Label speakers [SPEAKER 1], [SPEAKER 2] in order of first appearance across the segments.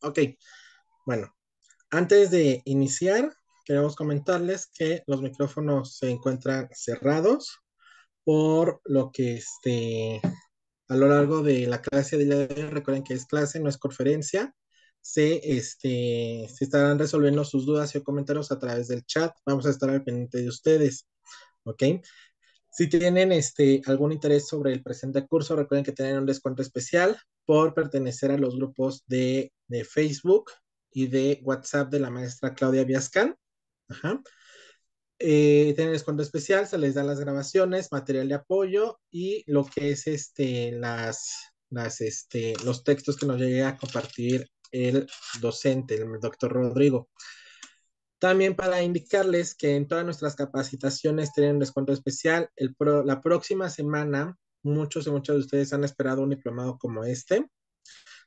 [SPEAKER 1] Ok, bueno, antes de iniciar, queremos comentarles que los micrófonos se encuentran cerrados, por lo que este, a lo largo de la clase de hoy, recuerden que es clase, no es conferencia, se, este, se estarán resolviendo sus dudas y comentarios a través del chat. Vamos a estar al pendiente de ustedes, ¿ok? Si tienen este, algún interés sobre el presente curso, recuerden que tienen un descuento especial por pertenecer a los grupos de, de Facebook y de WhatsApp de la maestra Claudia Viascan. Ajá. Eh, tienen descuento especial, se les da las grabaciones, material de apoyo y lo que es este, las, las, este, los textos que nos llegue a compartir el docente, el doctor Rodrigo. También para indicarles que en todas nuestras capacitaciones tienen un descuento especial. La próxima semana, muchos y muchos de ustedes han esperado un diplomado como este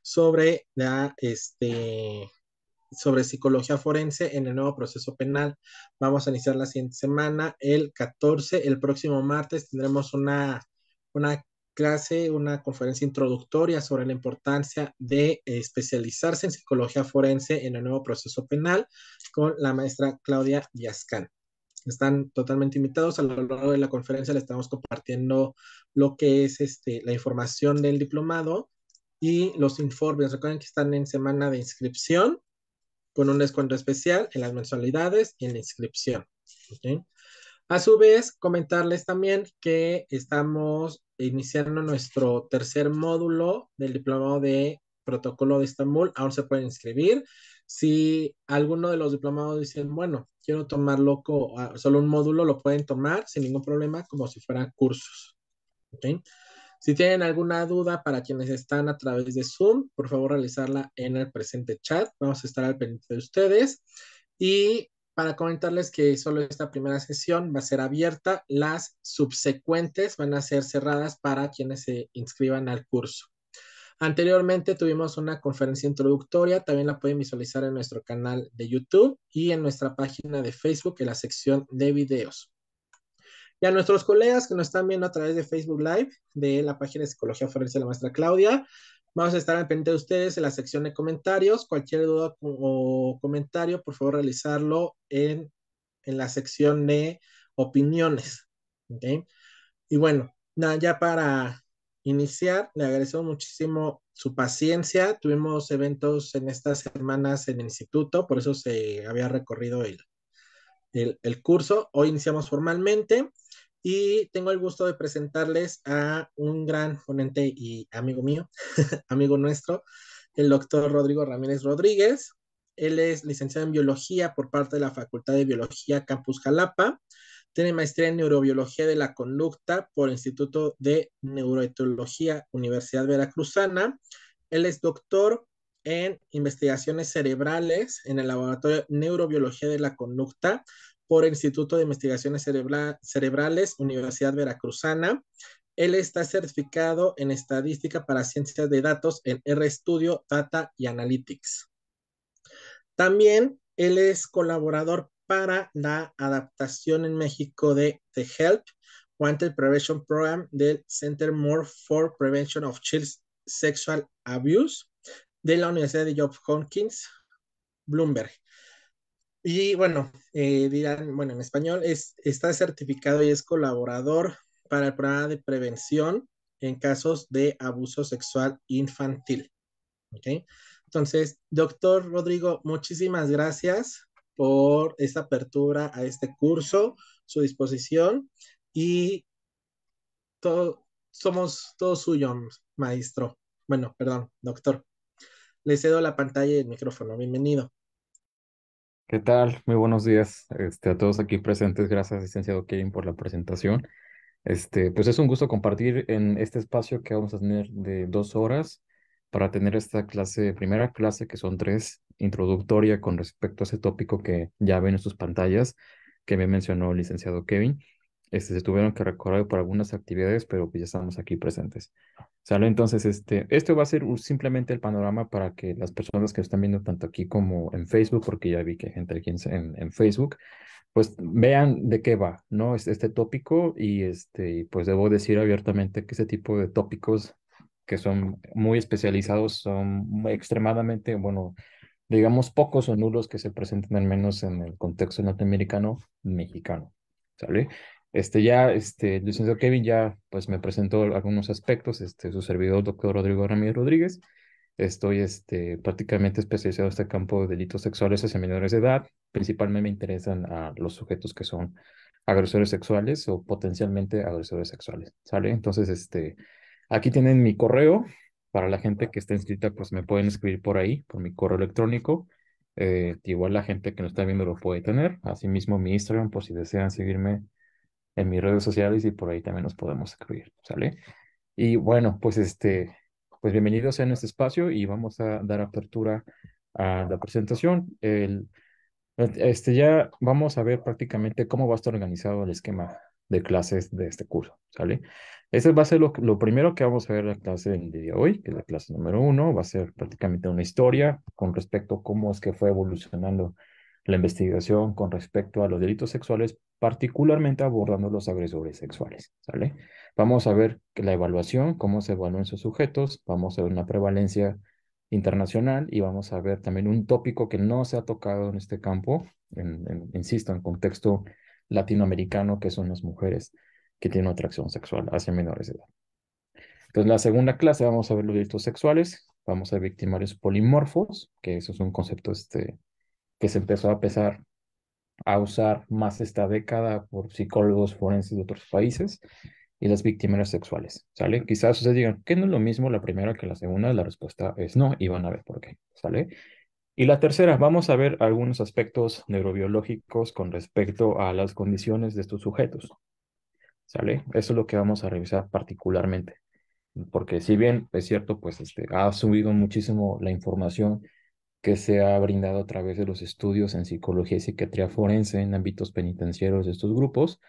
[SPEAKER 1] sobre la, este, sobre psicología forense en el nuevo proceso penal. Vamos a iniciar la siguiente semana, el 14, el próximo martes tendremos una, una clase, una conferencia introductoria sobre la importancia de especializarse en psicología forense en el nuevo proceso penal con la maestra Claudia Viascan. Están totalmente invitados. A lo largo de la conferencia le estamos compartiendo lo que es este, la información del diplomado y los informes. Recuerden que están en semana de inscripción con un descuento especial en las mensualidades y en la inscripción. A su vez, comentarles también que estamos iniciando nuestro tercer módulo del diplomado de protocolo de Estambul. Aún se pueden inscribir. Si alguno de los diplomados dicen, bueno, quiero tomar loco, ah, solo un módulo, lo pueden tomar sin ningún problema, como si fueran cursos. Si tienen alguna duda para quienes están a través de Zoom, por favor realizarla en el presente chat. Vamos a estar al pendiente de ustedes. Y para comentarles que solo esta primera sesión va a ser abierta, las subsecuentes van a ser cerradas para quienes se inscriban al curso. Anteriormente tuvimos una conferencia introductoria, también la pueden visualizar en nuestro canal de YouTube y en nuestra página de Facebook en la sección de videos. Y a nuestros colegas que nos están viendo a través de Facebook Live de la página de Psicología Forense de la maestra Claudia, vamos a estar al pendiente de ustedes en la sección de comentarios. Cualquier duda o comentario, por favor, realizarlo en, en la sección de opiniones. ¿okay? Y bueno, nada, ya para iniciar, le agradecemos muchísimo su paciencia. Tuvimos eventos en estas semanas en el instituto, por eso se había recorrido el, el, el curso. Hoy iniciamos formalmente y tengo el gusto de presentarles a un gran ponente y amigo mío, amigo nuestro, el doctor Rodrigo Ramírez Rodríguez. Él es licenciado en biología por parte de la Facultad de Biología Campus Jalapa. Tiene maestría en neurobiología de la conducta por el Instituto de Neuroetología Universidad Veracruzana. Él es doctor en investigaciones cerebrales en el Laboratorio Neurobiología de la Conducta por el Instituto de Investigaciones Cerebrales, Universidad Veracruzana. Él está certificado en estadística para ciencias de datos en RStudio, Data y Analytics. También él es colaborador para la adaptación en México de The Help Wanted Prevention Program del Center More for Prevention of Child Sexual Abuse de la Universidad de Johns Hopkins, Bloomberg. Y bueno, eh, dirán, bueno, en español es, está certificado y es colaborador para el programa de prevención en casos de abuso sexual infantil. ¿Ok? Entonces, doctor Rodrigo, muchísimas gracias por esta apertura a este curso, su disposición y todo, somos todos suyos, maestro. Bueno, perdón, doctor. Le cedo la pantalla y el micrófono. Bienvenido.
[SPEAKER 2] ¿Qué tal? Muy buenos días este, a todos aquí presentes. Gracias, licenciado Kevin, por la presentación. Este, pues es un gusto compartir en este espacio que vamos a tener de dos horas para tener esta clase, primera clase, que son tres, introductoria con respecto a ese tópico que ya ven en sus pantallas, que me mencionó el licenciado Kevin. Este, se tuvieron que recorrer por algunas actividades, pero pues ya estamos aquí presentes. ¿Sale? Entonces, este, esto va a ser simplemente el panorama para que las personas que están viendo tanto aquí como en Facebook, porque ya vi que hay gente aquí en, en Facebook, pues vean de qué va, ¿no? Este, este tópico y este, pues debo decir abiertamente que ese tipo de tópicos que son muy especializados, son extremadamente, bueno, digamos, pocos o nulos que se presenten al menos en el contexto norteamericano mexicano, ¿sale? Este ya, este, el licenciado Kevin ya, pues me presentó algunos aspectos, este, su servidor, doctor Rodrigo Ramírez Rodríguez, estoy, este, prácticamente especializado en este campo de delitos sexuales hacia menores de edad, principalmente me interesan a los sujetos que son agresores sexuales o potencialmente agresores sexuales, ¿sale? Entonces, este, aquí tienen mi correo, para la gente que está inscrita, pues me pueden escribir por ahí, por mi correo electrónico. Eh, igual la gente que no está viendo lo puede tener. Asimismo, mi Instagram, por si desean seguirme en mis redes sociales y por ahí también nos podemos escribir, ¿sale? Y bueno, pues este, pues bienvenidos en este espacio y vamos a dar apertura a la presentación. El, este, ya vamos a ver prácticamente cómo va a estar organizado el esquema de clases de este curso, ¿sale? Ese va a ser lo, lo primero que vamos a ver en la clase del día de hoy, que es la clase número uno, va a ser prácticamente una historia con respecto a cómo es que fue evolucionando la investigación con respecto a los delitos sexuales, particularmente abordando los agresores sexuales. Vamos a ver la evaluación, cómo se evalúan esos sujetos, vamos a ver una prevalencia internacional y vamos a ver también un tópico que no se ha tocado en este campo, en, insisto, en contexto latinoamericano, que son las mujeres que tienen atracción sexual hacia menores de edad. Entonces, la segunda clase vamos a ver los delitos sexuales, vamos a ver victimarios polimorfos, que eso es un concepto este, que se empezó a empezar a usar más esta década por psicólogos forenses de otros países, y las victimarios sexuales, ¿sale? Quizás ustedes digan, ¿qué no es lo mismo la primera que la segunda? La respuesta es no, y van a ver por qué, ¿sale? Y la tercera, vamos a ver algunos aspectos neurobiológicos con respecto a las condiciones de estos sujetos. ¿Sale? Eso es lo que vamos a revisar particularmente. Porque si bien es cierto, pues este, ha subido muchísimo la información que se ha brindado a través de los estudios en psicología y psiquiatría forense en ámbitos penitenciarios de estos grupos,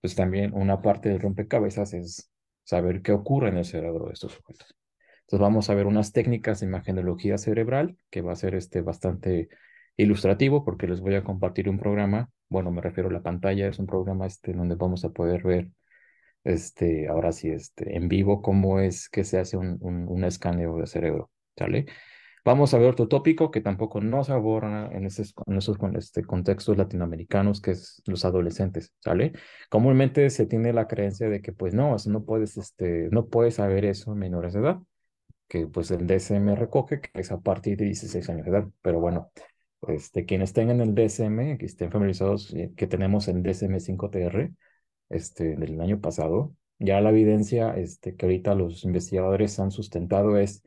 [SPEAKER 2] pues también una parte del rompecabezas es saber qué ocurre en el cerebro de estos sujetos. Entonces vamos a ver unas técnicas de imagenología cerebral, que va a ser este bastante ilustrativo porque les voy a compartir un programa, bueno, me refiero a la pantalla, es un programa este donde vamos a poder ver este, ahora sí, este, en vivo cómo es que se hace un, un, escaneo de cerebro, ¿sale? Vamos a ver otro tópico que tampoco nos aborda en, esos, en esos este, contextos latinoamericanos, que es los adolescentes, ¿sale? Comúnmente se tiene la creencia de que, pues no, no puedes, este, no puedes saber eso en menores de edad, que pues el DSM recoge que es a partir de 16 años de edad. Pero bueno, este, quienes tengan el DSM, que estén familiarizados, eh, que tenemos el DSM-5TR este, del año pasado, ya la evidencia este, que ahorita los investigadores han sustentado es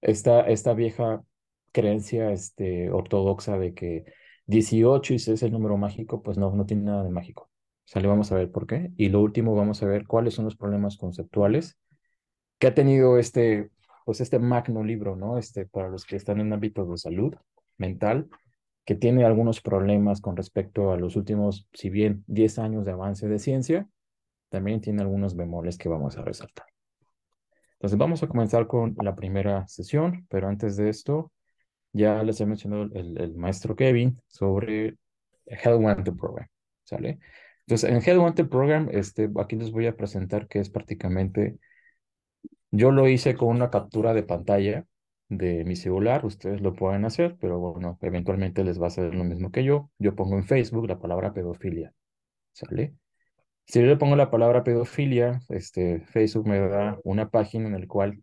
[SPEAKER 2] esta, esta vieja creencia este, ortodoxa de que 18 y ese es el número mágico, pues no, no tiene nada de mágico. Sale, vamos a ver por qué. Y lo último, vamos a ver cuáles son los problemas conceptuales que ha tenido este pues este magno libro, ¿no? Este, para los que están en ámbito de salud mental, que tiene algunos problemas con respecto a los últimos, si bien 10 años de avance de ciencia, también tiene algunos bemoles que vamos a resaltar. Entonces vamos a comenzar con la primera sesión, pero antes de esto, ya les he mencionado el, maestro Kevin sobre Hell Wanted Program, ¿sale? Entonces, en Hell Wanted Program, este, aquí les voy a presentar que es prácticamente yo lo hice con una captura de pantalla de mi celular, ustedes lo pueden hacer, pero bueno, eventualmente les va a hacer lo mismo que yo. Yo pongo en Facebook la palabra pedofilia, ¿sale? Si yo le pongo la palabra pedofilia, este, Facebook me da una página en la cual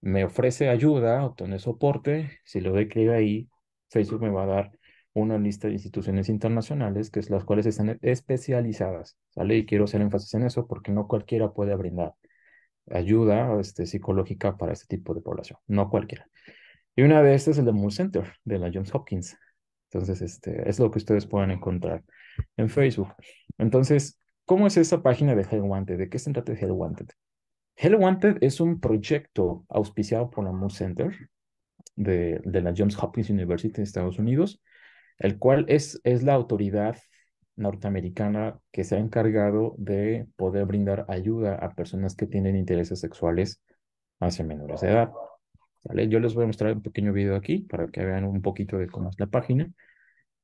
[SPEAKER 2] me ofrece ayuda, obtener soporte. Si lo doy clic ahí, Facebook me va a dar una lista de instituciones internacionales, que es las cuales están especializadas, ¿sale? Y quiero hacer énfasis en eso porque no cualquiera puede brindar ayuda este, psicológica para este tipo de población, no cualquiera. Y una de estas es el de Moore Center, de la Johns Hopkins. Entonces, este, es lo que ustedes pueden encontrar en Facebook. Entonces, ¿cómo es esa página de Hell Wanted? ¿De qué se trata Hell Wanted? Hell Wanted es un proyecto auspiciado por la Moore Center de, de la Johns Hopkins University de Estados Unidos, el cual es, es la autoridad norteamericana que se ha encargado de poder brindar ayuda a personas que tienen intereses sexuales hacia menores de edad. Yo les voy a mostrar un pequeño video aquí para que vean un poquito de cómo es la página.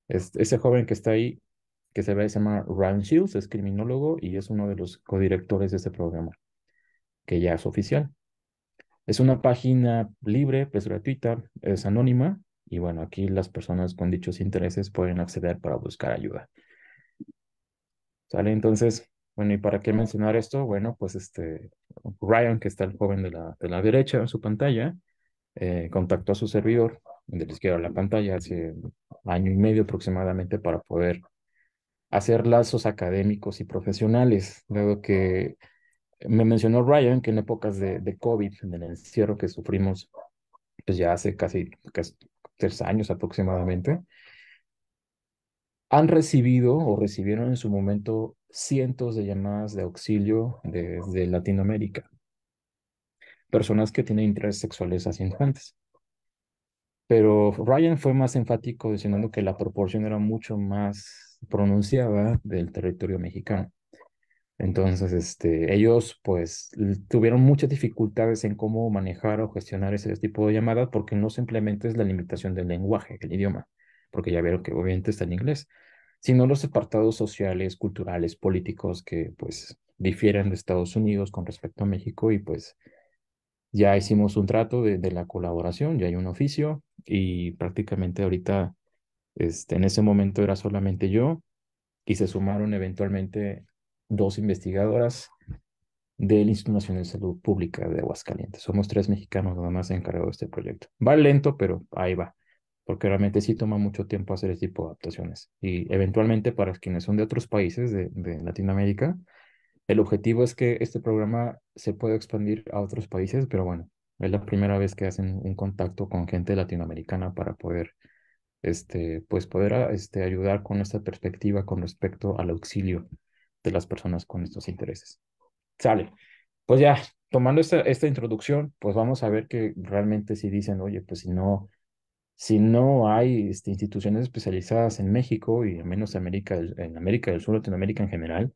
[SPEAKER 2] ese joven que está ahí, que se ve, se llama Ryan Shields, es criminólogo y es uno de los codirectores de este programa, que ya es oficial. Es una página libre, es gratuita, es anónima y bueno, aquí las personas con dichos intereses pueden acceder para buscar ayuda. ¿Sale? Entonces, bueno, ¿y para qué mencionar esto? Bueno, pues este, Ryan, que está el joven de la, de la derecha en su pantalla, eh, contactó a su servidor de la izquierda de la pantalla hace año y medio aproximadamente para poder hacer lazos académicos y profesionales, luego que me mencionó Ryan que en épocas de, de COVID, en el encierro que sufrimos, pues ya hace casi, tres años aproximadamente, han recibido o recibieron en su momento cientos de llamadas de auxilio desde Latinoamérica. Personas que tienen intereses sexuales infantes. Pero Ryan fue más enfático diciendo que la proporción era mucho más pronunciada del territorio mexicano. Entonces, este, ellos pues tuvieron muchas dificultades en cómo manejar o gestionar ese tipo de llamadas porque no simplemente es la limitación del lenguaje, del idioma, porque ya vieron que obviamente está en inglés, sino los apartados sociales, culturales, políticos que pues difieren de Estados Unidos con respecto a México y pues ya hicimos un trato de, de la colaboración, ya hay un oficio y prácticamente ahorita, este, en ese momento era solamente yo y se sumaron eventualmente dos investigadoras del Instituto Nacional de Salud Pública de Aguascalientes. Somos tres mexicanos nada más encargados de este proyecto. Va lento, pero ahí va, porque realmente sí toma mucho tiempo hacer este tipo de adaptaciones. Y eventualmente para quienes son de otros países de, de Latinoamérica, el objetivo es que este programa se pueda expandir a otros países, pero bueno, es la primera vez que hacen un contacto con gente latinoamericana para poder, este, pues poder este, ayudar con esta perspectiva con respecto al auxilio de las personas con estos intereses. Sale. Pues ya, tomando esta, esta introducción, pues vamos a ver que realmente si dicen, oye, pues si no, si no hay este, instituciones especializadas en México y en menos América, en América del Sur, Latinoamérica en general,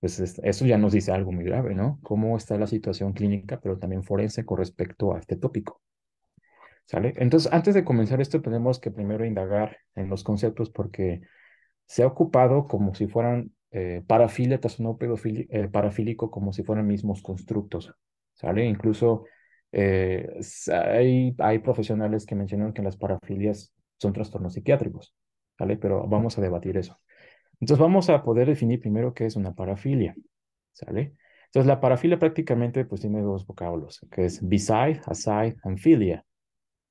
[SPEAKER 2] pues eso ya nos dice algo muy grave, ¿no? Cómo está la situación clínica, pero también forense con respecto a este tópico. Entonces, antes de comenzar esto, tenemos que primero indagar en los conceptos porque se ha ocupado como si fueran eh, parafilia, no eh, parafílico, como si fueran mismos constructos, ¿sale? Incluso eh, hay, hay profesionales que mencionan que las parafilias son trastornos psiquiátricos, ¿sale? Pero vamos a debatir eso. Entonces vamos a poder definir primero qué es una parafilia, ¿sale? Entonces la parafilia prácticamente pues tiene dos vocablos, que es beside, aside, and filia,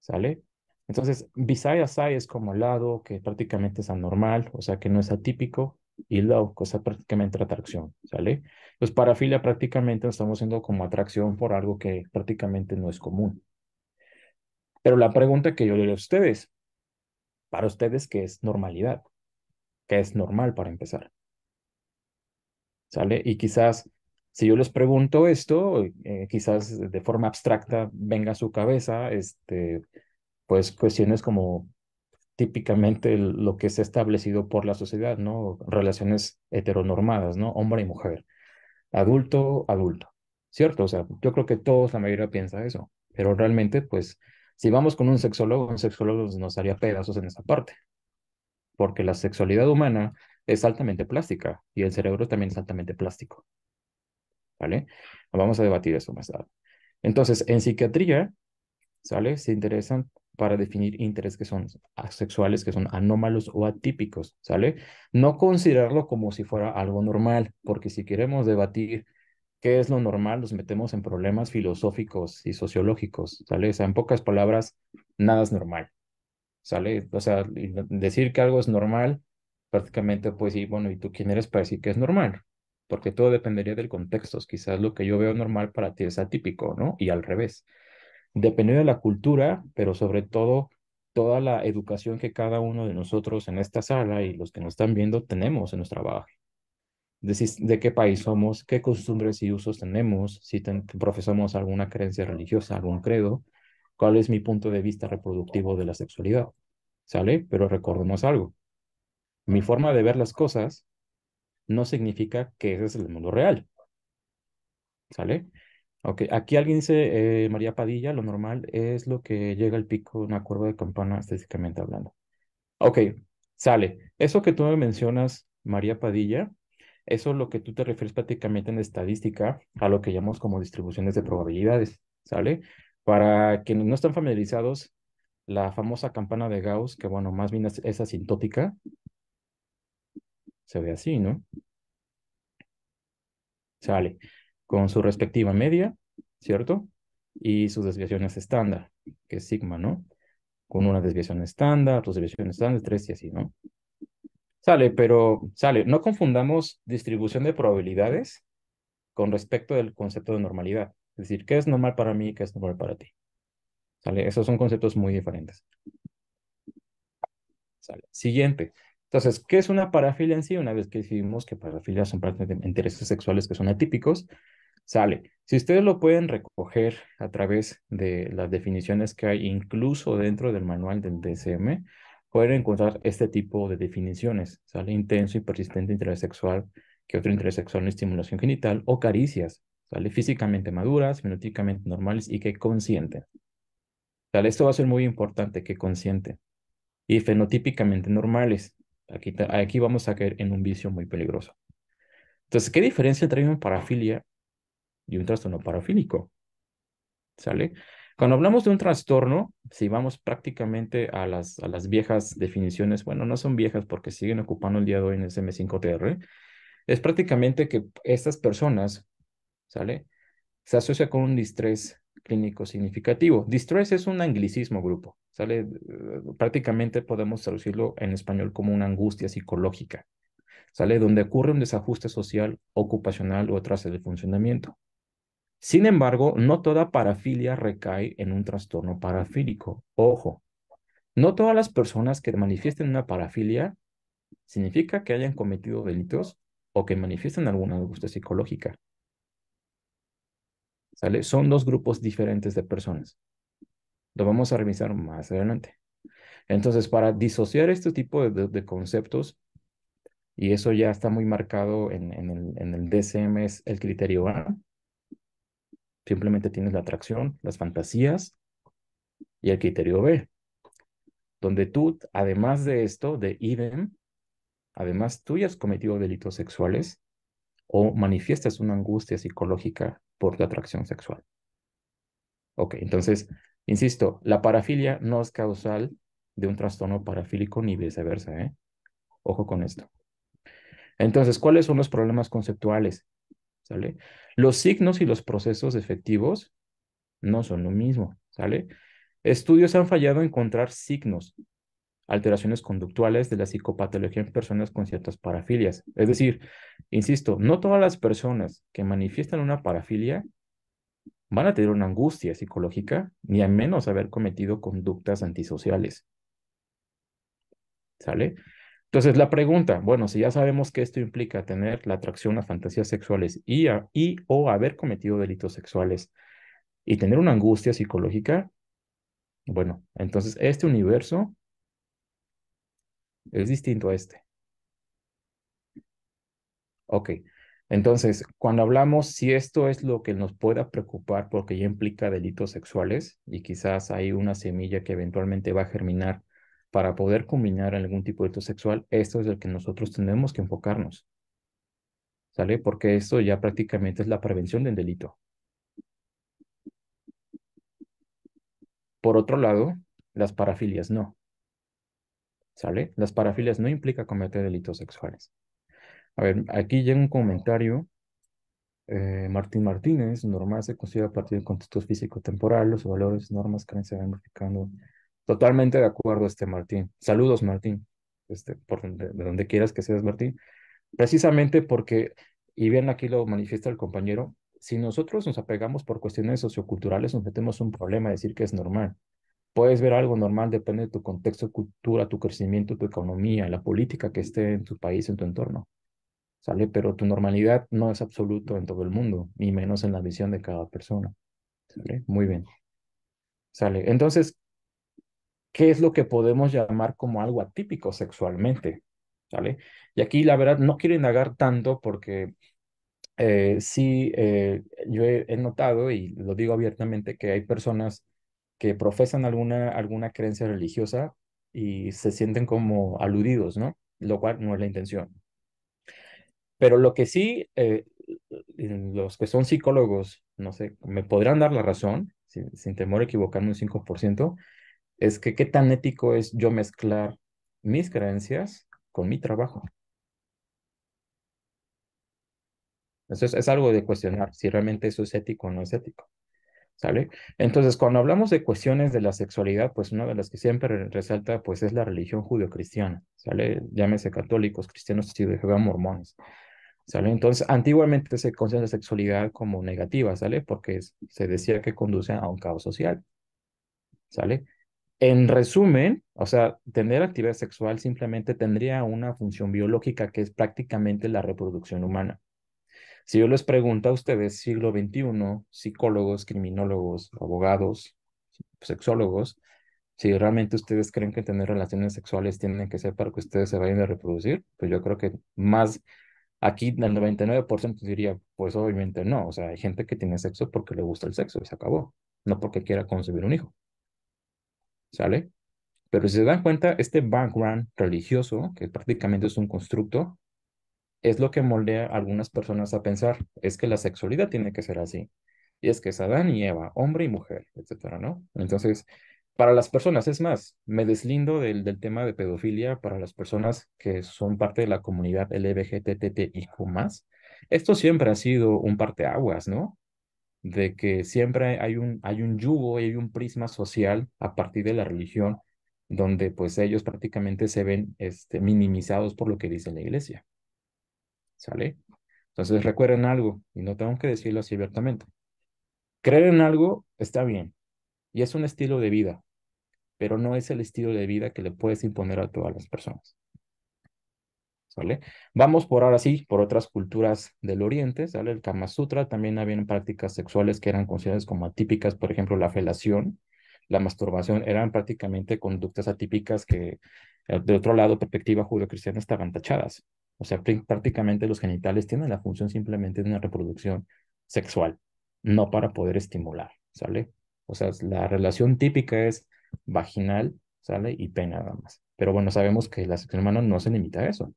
[SPEAKER 2] ¿sale? Entonces, beside, aside es como lado, que prácticamente es anormal, o sea que no es atípico, y love, cosa prácticamente atracción, ¿sale? Pues parafilia prácticamente estamos haciendo como atracción por algo que prácticamente no es común. Pero la pregunta que yo le doy a ustedes, para ustedes, ¿qué es normalidad? ¿Qué es normal para empezar? ¿Sale? Y quizás, si yo les pregunto esto, eh, quizás de forma abstracta venga a su cabeza, este, pues cuestiones como típicamente lo que ha establecido por la sociedad, ¿no? Relaciones heteronormadas, ¿no? Hombre y mujer, adulto, adulto, ¿cierto? O sea, yo creo que todos, la mayoría piensa eso, pero realmente, pues, si vamos con un sexólogo, un sexólogo nos haría pedazos en esa parte, porque la sexualidad humana es altamente plástica y el cerebro también es altamente plástico, ¿vale? Vamos a debatir eso más tarde. Entonces, en psiquiatría, ¿sale? Se interesan para definir intereses que son asexuales, que son anómalos o atípicos, ¿sale? No considerarlo como si fuera algo normal, porque si queremos debatir qué es lo normal, nos metemos en problemas filosóficos y sociológicos, ¿sale? En pocas palabras, nada es normal, ¿sale? O sea, decir que algo es normal, prácticamente pues sí, bueno, ¿y tú quién eres para decir que es normal? Porque todo dependería del contexto. Quizás lo que yo veo normal para ti es atípico, ¿no? Y al revés dependiendo de la cultura, pero sobre todo toda la educación que cada uno de nosotros en esta sala y los que nos están viendo tenemos en nuestra trabajo. De, de qué país somos, qué costumbres y usos tenemos, si profesamos alguna creencia religiosa, algún credo, cuál es mi punto de vista reproductivo de la sexualidad. ¿Sale? Pero recordemos algo. Mi forma de ver las cosas no significa que ese es el mundo real. ¿Sale? Ok, aquí alguien dice, eh, María Padilla, lo normal es lo que llega al pico de una curva de campana estadísticamente hablando. Ok, sale. Eso que tú me mencionas, María Padilla, eso es lo que tú te refieres prácticamente en estadística a lo que llamamos como distribuciones de probabilidades. ¿sale? Para quienes no están familiarizados, la famosa campana de Gauss, que bueno, más bien es, es asintótica, se ve así, ¿no? Sale con su respectiva media, ¿cierto? Y sus desviaciones estándar, que es sigma, ¿no? Con una desviación estándar, dos desviaciones estándar, tres y así, ¿no? Sale, pero sale. No confundamos distribución de probabilidades con respecto del concepto de normalidad. Es decir, ¿qué es normal para mí y qué es normal para ti? ¿Sale? Esos son conceptos muy diferentes. ¿Sale? Siguiente. Entonces, ¿qué es una parafilia en sí? Una vez que decidimos que parafilias son prácticamente intereses sexuales que son atípicos, sale. Si ustedes lo pueden recoger a través de las definiciones que hay incluso dentro del manual del DSM, pueden encontrar este tipo de definiciones. Sale intenso y persistente interés sexual que otro interés sexual en estimulación genital o caricias. Sale físicamente maduras, fenotípicamente normales y que consienten. Sale, esto va a ser muy importante, que consienten. Y fenotípicamente normales. Aquí, vamos a caer en un vicio muy peligroso. Entonces, ¿qué diferencia trae una parafilia y un trastorno parafílico? ¿Sale? Cuando hablamos de un trastorno, si vamos prácticamente a las, a las viejas definiciones, bueno, no son viejas porque siguen ocupando el día de hoy en el SM5TR, es prácticamente que estas personas, ¿sale? Se asocia con un distrés clínico significativo. Distress es un anglicismo grupo, ¿sale? Eh, prácticamente podemos traducirlo en español como una angustia psicológica, ¿sale? Donde ocurre un desajuste social, ocupacional o atraso de funcionamiento. Sin embargo, no toda parafilia recae en un trastorno parafílico. Ojo, no todas las personas que manifiesten una parafilia significa que hayan cometido delitos o que manifiesten alguna angustia psicológica. Son dos grupos diferentes de personas. Lo vamos a revisar más adelante. Entonces, para disociar este tipo de, conceptos, y eso ya está muy marcado en, el, en el DSM, es el criterio A. Simplemente tienes la atracción, las fantasías y el criterio B, donde tú, además de esto, de idem, además tú ya has cometido delitos sexuales o manifiestas una angustia psicológica por la atracción sexual. Ok, entonces, insisto, la parafilia no es causal de un trastorno parafílico ni viceversa, ¿eh? Ojo con esto. Entonces, ¿cuáles son los problemas conceptuales? ¿Sale? Los signos y los procesos efectivos no son lo mismo, ¿sale? Estudios han fallado en encontrar signos alteraciones conductuales de la psicopatología en personas con ciertas parafilias. Es decir, insisto, no todas las personas que manifiestan una parafilia van a tener una angustia psicológica, ni a menos haber cometido conductas antisociales. ¿Sale? Entonces la pregunta, bueno, si ya sabemos que esto implica tener la atracción a fantasías sexuales y, y o haber cometido delitos sexuales y tener una angustia psicológica, bueno, entonces este universo es distinto a este. Ok, entonces, cuando hablamos si esto es lo que nos pueda preocupar porque ya implica delitos sexuales y quizás hay una semilla que eventualmente va a germinar para poder combinar algún tipo de delito sexual, esto es el que nosotros tenemos que enfocarnos. ¿Sale? Porque esto ya prácticamente es la prevención del delito. Por otro lado, las parafilias no. ¿Sale? Las parafilias no implica cometer delitos sexuales. A ver, aquí llega un comentario. Eh, Martín Martínez, normal se considera a partir del contexto físico-temporal, los valores, normas, creencias van modificando. Totalmente de acuerdo, este Martín. Saludos, Martín, este, por de, donde quieras que seas, Martín. Precisamente porque, y bien aquí lo manifiesta el compañero, si nosotros nos apegamos por cuestiones socioculturales, nos metemos un problema de decir que es normal. Puedes ver algo normal, depende de tu contexto, cultura, tu crecimiento, tu economía, la política que esté en tu país, en tu entorno. ¿Sale? Pero tu normalidad no es absoluto en todo el mundo, ni menos en la visión de cada persona. ¿Sale? Muy bien. ¿Sale? Entonces, ¿qué es lo que podemos llamar como algo atípico sexualmente? ¿Sale? Y aquí, la verdad, no quiero indagar tanto porque eh, sí, eh, yo he, notado, y lo digo abiertamente, que hay personas que profesan alguna, alguna creencia religiosa y se sienten como aludidos, ¿no? Lo cual no es la intención. Pero lo que sí, eh, los que son psicólogos, no sé, me podrán dar la razón, sin, temor a equivocarme un 5%, es que qué tan ético es yo mezclar mis creencias con mi trabajo. Eso es, es algo de cuestionar si realmente eso es ético o no es ético. ¿Sale? Entonces, cuando hablamos de cuestiones de la sexualidad, pues una de las que siempre resalta, pues es la religión judio-cristiana, ¿sale? Llámese católicos, cristianos, Jehová, mormones, ¿sale? Entonces, antiguamente se considera la sexualidad como negativa, ¿sale? Porque se decía que conduce a un caos social, ¿sale? En resumen, o sea, tener actividad sexual simplemente tendría una función biológica que es prácticamente la reproducción humana. Si yo les pregunto a ustedes, siglo XXI, psicólogos, criminólogos, abogados, sexólogos, si realmente ustedes creen que tener relaciones sexuales tienen que ser para que ustedes se vayan a reproducir, pues yo creo que más, aquí el 99% diría, pues obviamente no, o sea, hay gente que tiene sexo porque le gusta el sexo y se acabó, no porque quiera concebir un hijo. ¿Sale? Pero si se dan cuenta, este background religioso, que prácticamente es un constructo, es lo que moldea a algunas personas a pensar, es que la sexualidad tiene que ser así. Y es que es Adán y Eva, hombre y mujer, etcétera, ¿no? Entonces, para las personas, es más, me deslindo del, del tema de pedofilia para las personas que son parte de la comunidad más Esto siempre ha sido un parteaguas, ¿no? De que siempre hay un, hay un yugo, hay un prisma social a partir de la religión, donde pues ellos prácticamente se ven este, minimizados por lo que dice la iglesia. ¿Sale? Entonces recuerden algo, y no tengo que decirlo así abiertamente. Creer en algo está bien, y es un estilo de vida, pero no es el estilo de vida que le puedes imponer a todas las personas. ¿Sale? Vamos por ahora sí, por otras culturas del Oriente, ¿sale? El Kama Sutra, también habían prácticas sexuales que eran consideradas como atípicas, por ejemplo, la felación, la masturbación, eran prácticamente conductas atípicas que, eh, de otro lado, perspectiva judío-cristiana, estaban tachadas. O sea, prácticamente los genitales tienen la función simplemente de una reproducción sexual, no para poder estimular, ¿sale? O sea, la relación típica es vaginal, ¿sale? Y pene nada más. Pero bueno, sabemos que la sexualidad humana no se limita a eso.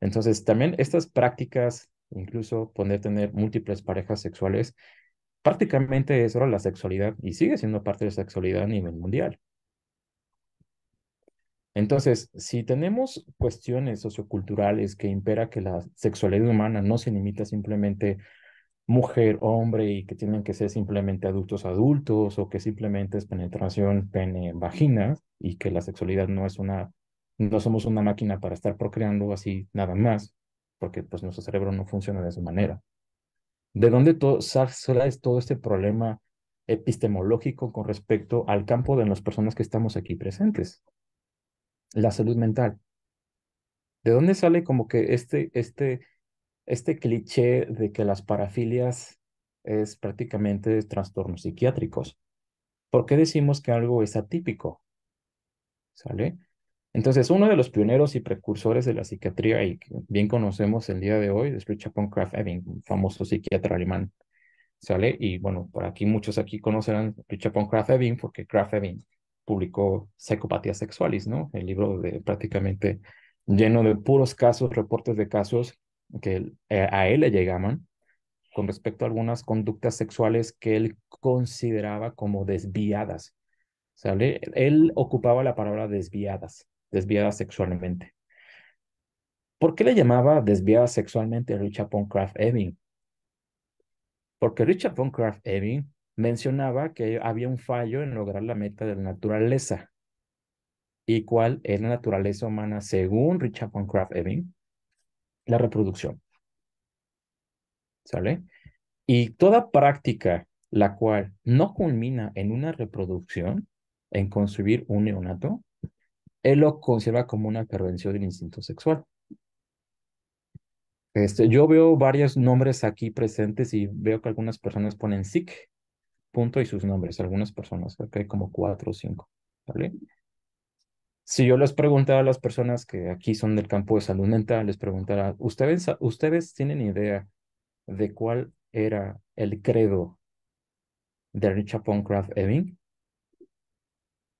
[SPEAKER 2] Entonces, también estas prácticas, incluso poder tener múltiples parejas sexuales, prácticamente es ahora la sexualidad y sigue siendo parte de la sexualidad a nivel mundial. Entonces, si tenemos cuestiones socioculturales que impera que la sexualidad humana no se limita simplemente mujer, hombre y que tienen que ser simplemente adultos adultos o que simplemente es penetración pene vagina y que la sexualidad no es una no somos una máquina para estar procreando así nada más, porque pues nuestro cerebro no funciona de esa manera. ¿De dónde todo, todo este problema epistemológico con respecto al campo de las personas que estamos aquí presentes? La salud mental. ¿De dónde sale como que este, este, este cliché de que las parafilias es prácticamente trastornos psiquiátricos? ¿Por qué decimos que algo es atípico? ¿Sale? Entonces, uno de los pioneros y precursores de la psiquiatría y que bien conocemos el día de hoy es Richard von Krafft-Ebing, un famoso psiquiatra alemán. ¿Sale? Y bueno, por aquí muchos aquí conocerán Richard von Krafft-Ebing porque Krafft-Ebing publicó Psicopatía Sexualis, ¿no? El libro prácticamente lleno de puros casos, reportes de casos que eh, a él le llegaban con respecto a algunas conductas sexuales que él consideraba como desviadas. Él ocupaba la palabra desviadas, desviadas sexualmente. ¿Por qué le llamaba desviadas sexualmente a Richard von Kraft-Ebing? Porque Richard von Kraft-Ebing mencionaba que había un fallo en lograr la meta de la naturaleza. ¿Y cuál es la naturaleza humana según Richard von Krafft-Ebing? La reproducción. ¿Sale? Y toda práctica la cual no culmina en una reproducción, en concebir un neonato, él lo considera como una pervención del instinto sexual. Este, yo veo varios nombres aquí presentes y veo que algunas personas ponen SIC, punto y sus nombres, algunas personas, creo que hay como cuatro o cinco, ¿vale? Si yo les preguntara a las personas que aquí son del campo de salud mental, les preguntara, ¿ustedes, ¿ustedes tienen idea de cuál era el credo de Richard von Kraft-Ebing?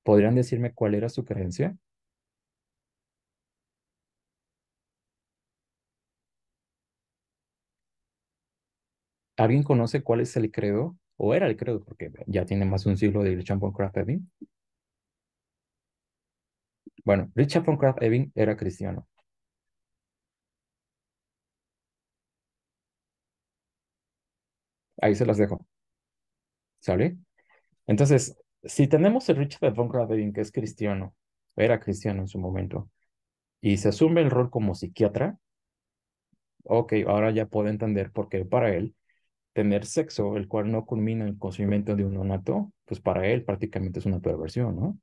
[SPEAKER 2] ¿Podrían decirme cuál era su creencia? ¿Alguien conoce cuál es el credo? O era el credo, porque ya tiene más de un siglo de Richard von Krafft-Ebing. Bueno, Richard von Krafft-Ebing era cristiano. Ahí se las dejo. ¿Sale? Entonces, si tenemos el Richard von Krafft-Ebing, que es cristiano, era cristiano en su momento, y se asume el rol como psiquiatra, ok, ahora ya puedo entender por qué para él tener sexo, el cual no culmina en el consumimiento de un nonato, pues para él prácticamente es una perversión, ¿no?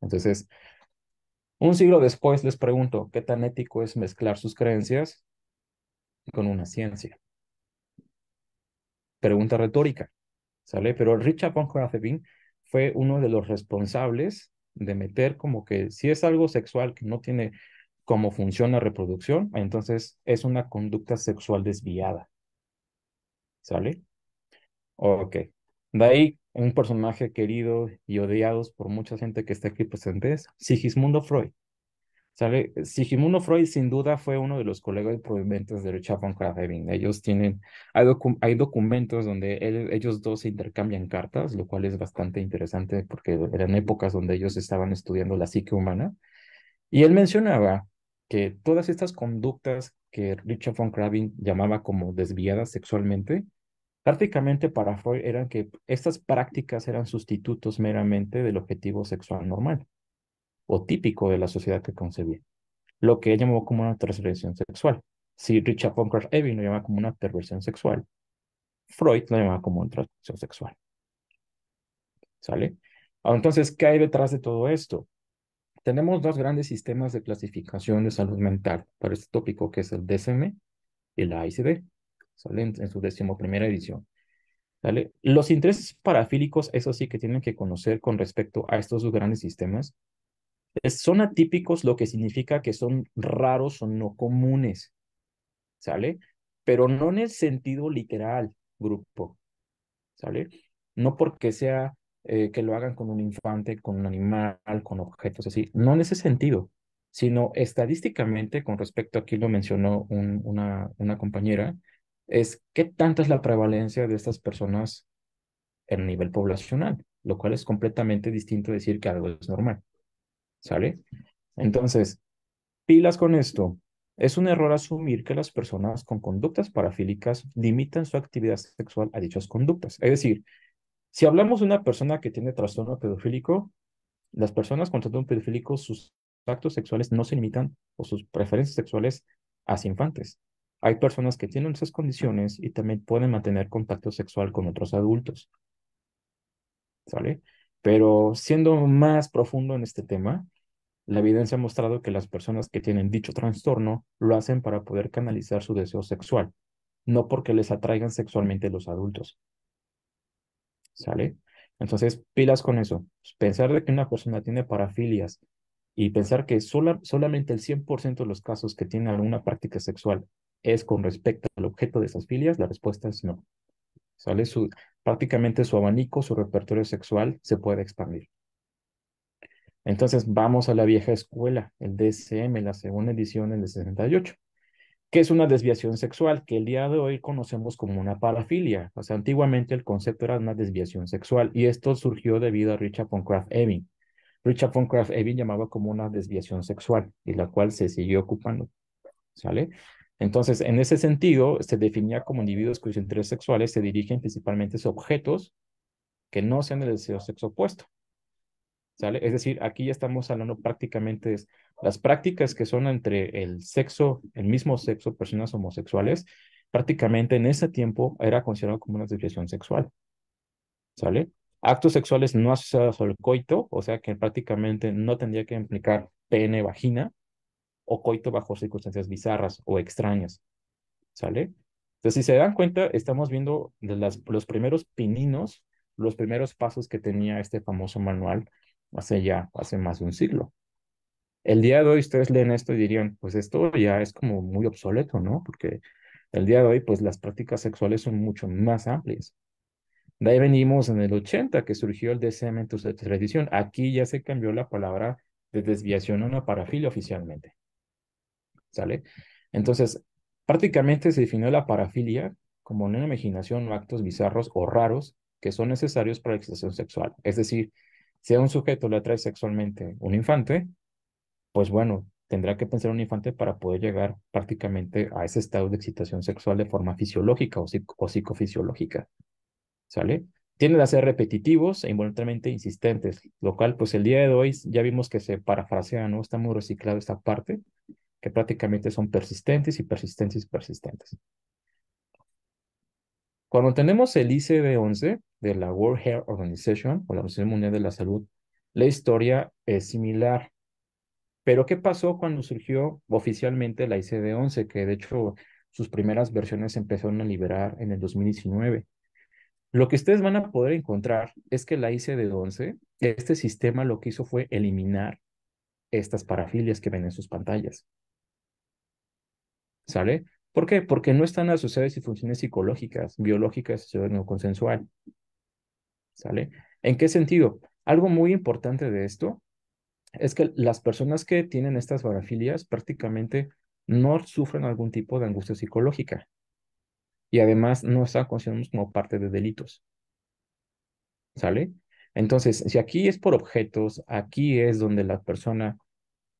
[SPEAKER 2] Entonces, un siglo después les pregunto, ¿qué tan ético es mezclar sus creencias con una ciencia? Pregunta retórica, ¿sale? Pero Richard von Krafft-Ebing fue uno de los responsables de meter como que si es algo sexual que no tiene cómo funciona la reproducción, entonces es una conducta sexual desviada. ¿Sale? Ok. De ahí un personaje querido y odiado por mucha gente que está aquí presente es Sigismundo Freud. ¿Sale? Sigismundo Freud sin duda fue uno de los colegas prominentes de Richard von Krafft-Ebing. Ellos tienen, hay, hay documentos donde ellos dos se intercambian cartas, lo cual es bastante interesante porque eran épocas donde ellos estaban estudiando la psique humana. Y él mencionaba que todas estas conductas que Richard von Krafft llamaba como desviadas sexualmente, prácticamente para Freud eran que estas prácticas eran sustitutos meramente del objetivo sexual normal o típico de la sociedad que concebía, lo que él llamó como una transgresión sexual. Si Richard von Krafft-Ebing lo llama como una perversión sexual, Freud lo llamaba como una transgresión sexual. ¿Sale? Entonces, ¿qué hay detrás de todo esto? Tenemos dos grandes sistemas de clasificación de salud mental para este tópico, que es el DSM y la ICD, ¿sale? En, su décimo primera edición. ¿Sale? Los intereses parafílicos, eso sí que tienen que conocer con respecto a estos dos grandes sistemas, son atípicos, lo que significa que son raros o no comunes, ¿sale? Pero no en el sentido literal, grupo, ¿sale? No porque sea eh, que lo hagan con un infante, con un animal, con objetos así. No en ese sentido, sino estadísticamente, con respecto, aquí lo mencionó una, una compañera, es qué tanta es la prevalencia de estas personas en nivel poblacional, lo cual es completamente distinto decir que algo es normal. ¿Sale? Entonces, pilas con esto. Es un error asumir que las personas con conductas parafílicas limitan su actividad sexual a dichas conductas. Es decir, si hablamos de una persona que tiene trastorno pedofílico, las personas con trastorno pedofílico, sus actos sexuales no se limitan o sus preferencias sexuales hacia infantes. Hay personas que tienen esas condiciones y también pueden mantener contacto sexual con otros adultos. ¿Sale? Pero siendo más profundo en este tema, la evidencia ha mostrado que las personas que tienen dicho trastorno lo hacen para poder canalizar su deseo sexual, no porque les atraigan sexualmente los adultos. ¿Sale? Entonces, pilas con eso. Pensar de que una persona tiene parafilias y pensar que sola, solamente el 100% de los casos que tiene alguna práctica sexual es con respecto al objeto de esas filias, la respuesta es no. ¿Sale? Su, prácticamente su abanico, su repertorio sexual se puede expandir. Entonces, vamos a la vieja escuela, el DSM, la segunda edición, el de 68 que es una desviación sexual, que el día de hoy conocemos como una parafilia. O sea, antiguamente el concepto era una desviación sexual y esto surgió debido a Richard von Krafft-Ebing. Richard von Krafft-Ebing llamaba como una desviación sexual y la cual se siguió ocupando. ¿Sale? Entonces, en ese sentido, se definía como individuos cuyos intereses sexuales se dirigen principalmente a objetos que no sean el deseo sexo opuesto. ¿Sale? Es decir, aquí ya estamos hablando prácticamente de las prácticas que son entre el sexo, el mismo sexo, personas homosexuales, prácticamente en ese tiempo era considerado como una desviación sexual. ¿Sale? Actos sexuales no asociados al coito, o sea que prácticamente no tendría que implicar pene, vagina, o coito bajo circunstancias bizarras o extrañas. ¿Sale? Entonces, si se dan cuenta, estamos viendo las, los primeros pininos, los primeros pasos que tenía este famoso manual hace ya, hace más de un siglo. El día de hoy ustedes leen esto y dirían, pues esto ya es como muy obsoleto, ¿no? Porque el día de hoy, pues las prácticas sexuales son mucho más amplias. De ahí venimos en el 80, que surgió el DSM en tu tradición. Aquí ya se cambió la palabra de desviación a una parafilia oficialmente. ¿Sale? Entonces, Prácticamente se definió la parafilia como una imaginación o actos bizarros o raros que son necesarios para la excitación sexual. Es decir, si a un sujeto le atrae sexualmente un infante, pues bueno, tendrá que pensar un infante para poder llegar prácticamente a ese estado de excitación sexual de forma fisiológica o, psicofisiológica. ¿Sale? Tienden a ser repetitivos e involuntariamente insistentes, lo cual pues el día de hoy ya vimos que se parafrasea, ¿no? Está muy reciclado esta parte, que prácticamente son persistentes y persistentes y persistentes. Cuando tenemos el ICD-11 de la World Health Organization o la Organización Mundial de la Salud, la historia es similar. Pero ¿qué pasó cuando surgió oficialmente la ICD-11? Que de hecho sus primeras versiones se empezaron a liberar en el 2019. Lo que ustedes van a poder encontrar es que la ICD-11, este sistema lo que hizo fue eliminar estas parafilias que ven en sus pantallas. ¿Sale? ¿Por qué? Porque no están asociadas a funciones psicológicas, biológicas o consensual. ¿Sale? ¿En qué sentido? Algo muy importante de esto es que las personas que tienen estas parafilias prácticamente no sufren algún tipo de angustia psicológica y además no están considerados como parte de delitos. ¿Sale? Entonces, si aquí es por objetos, aquí es donde la persona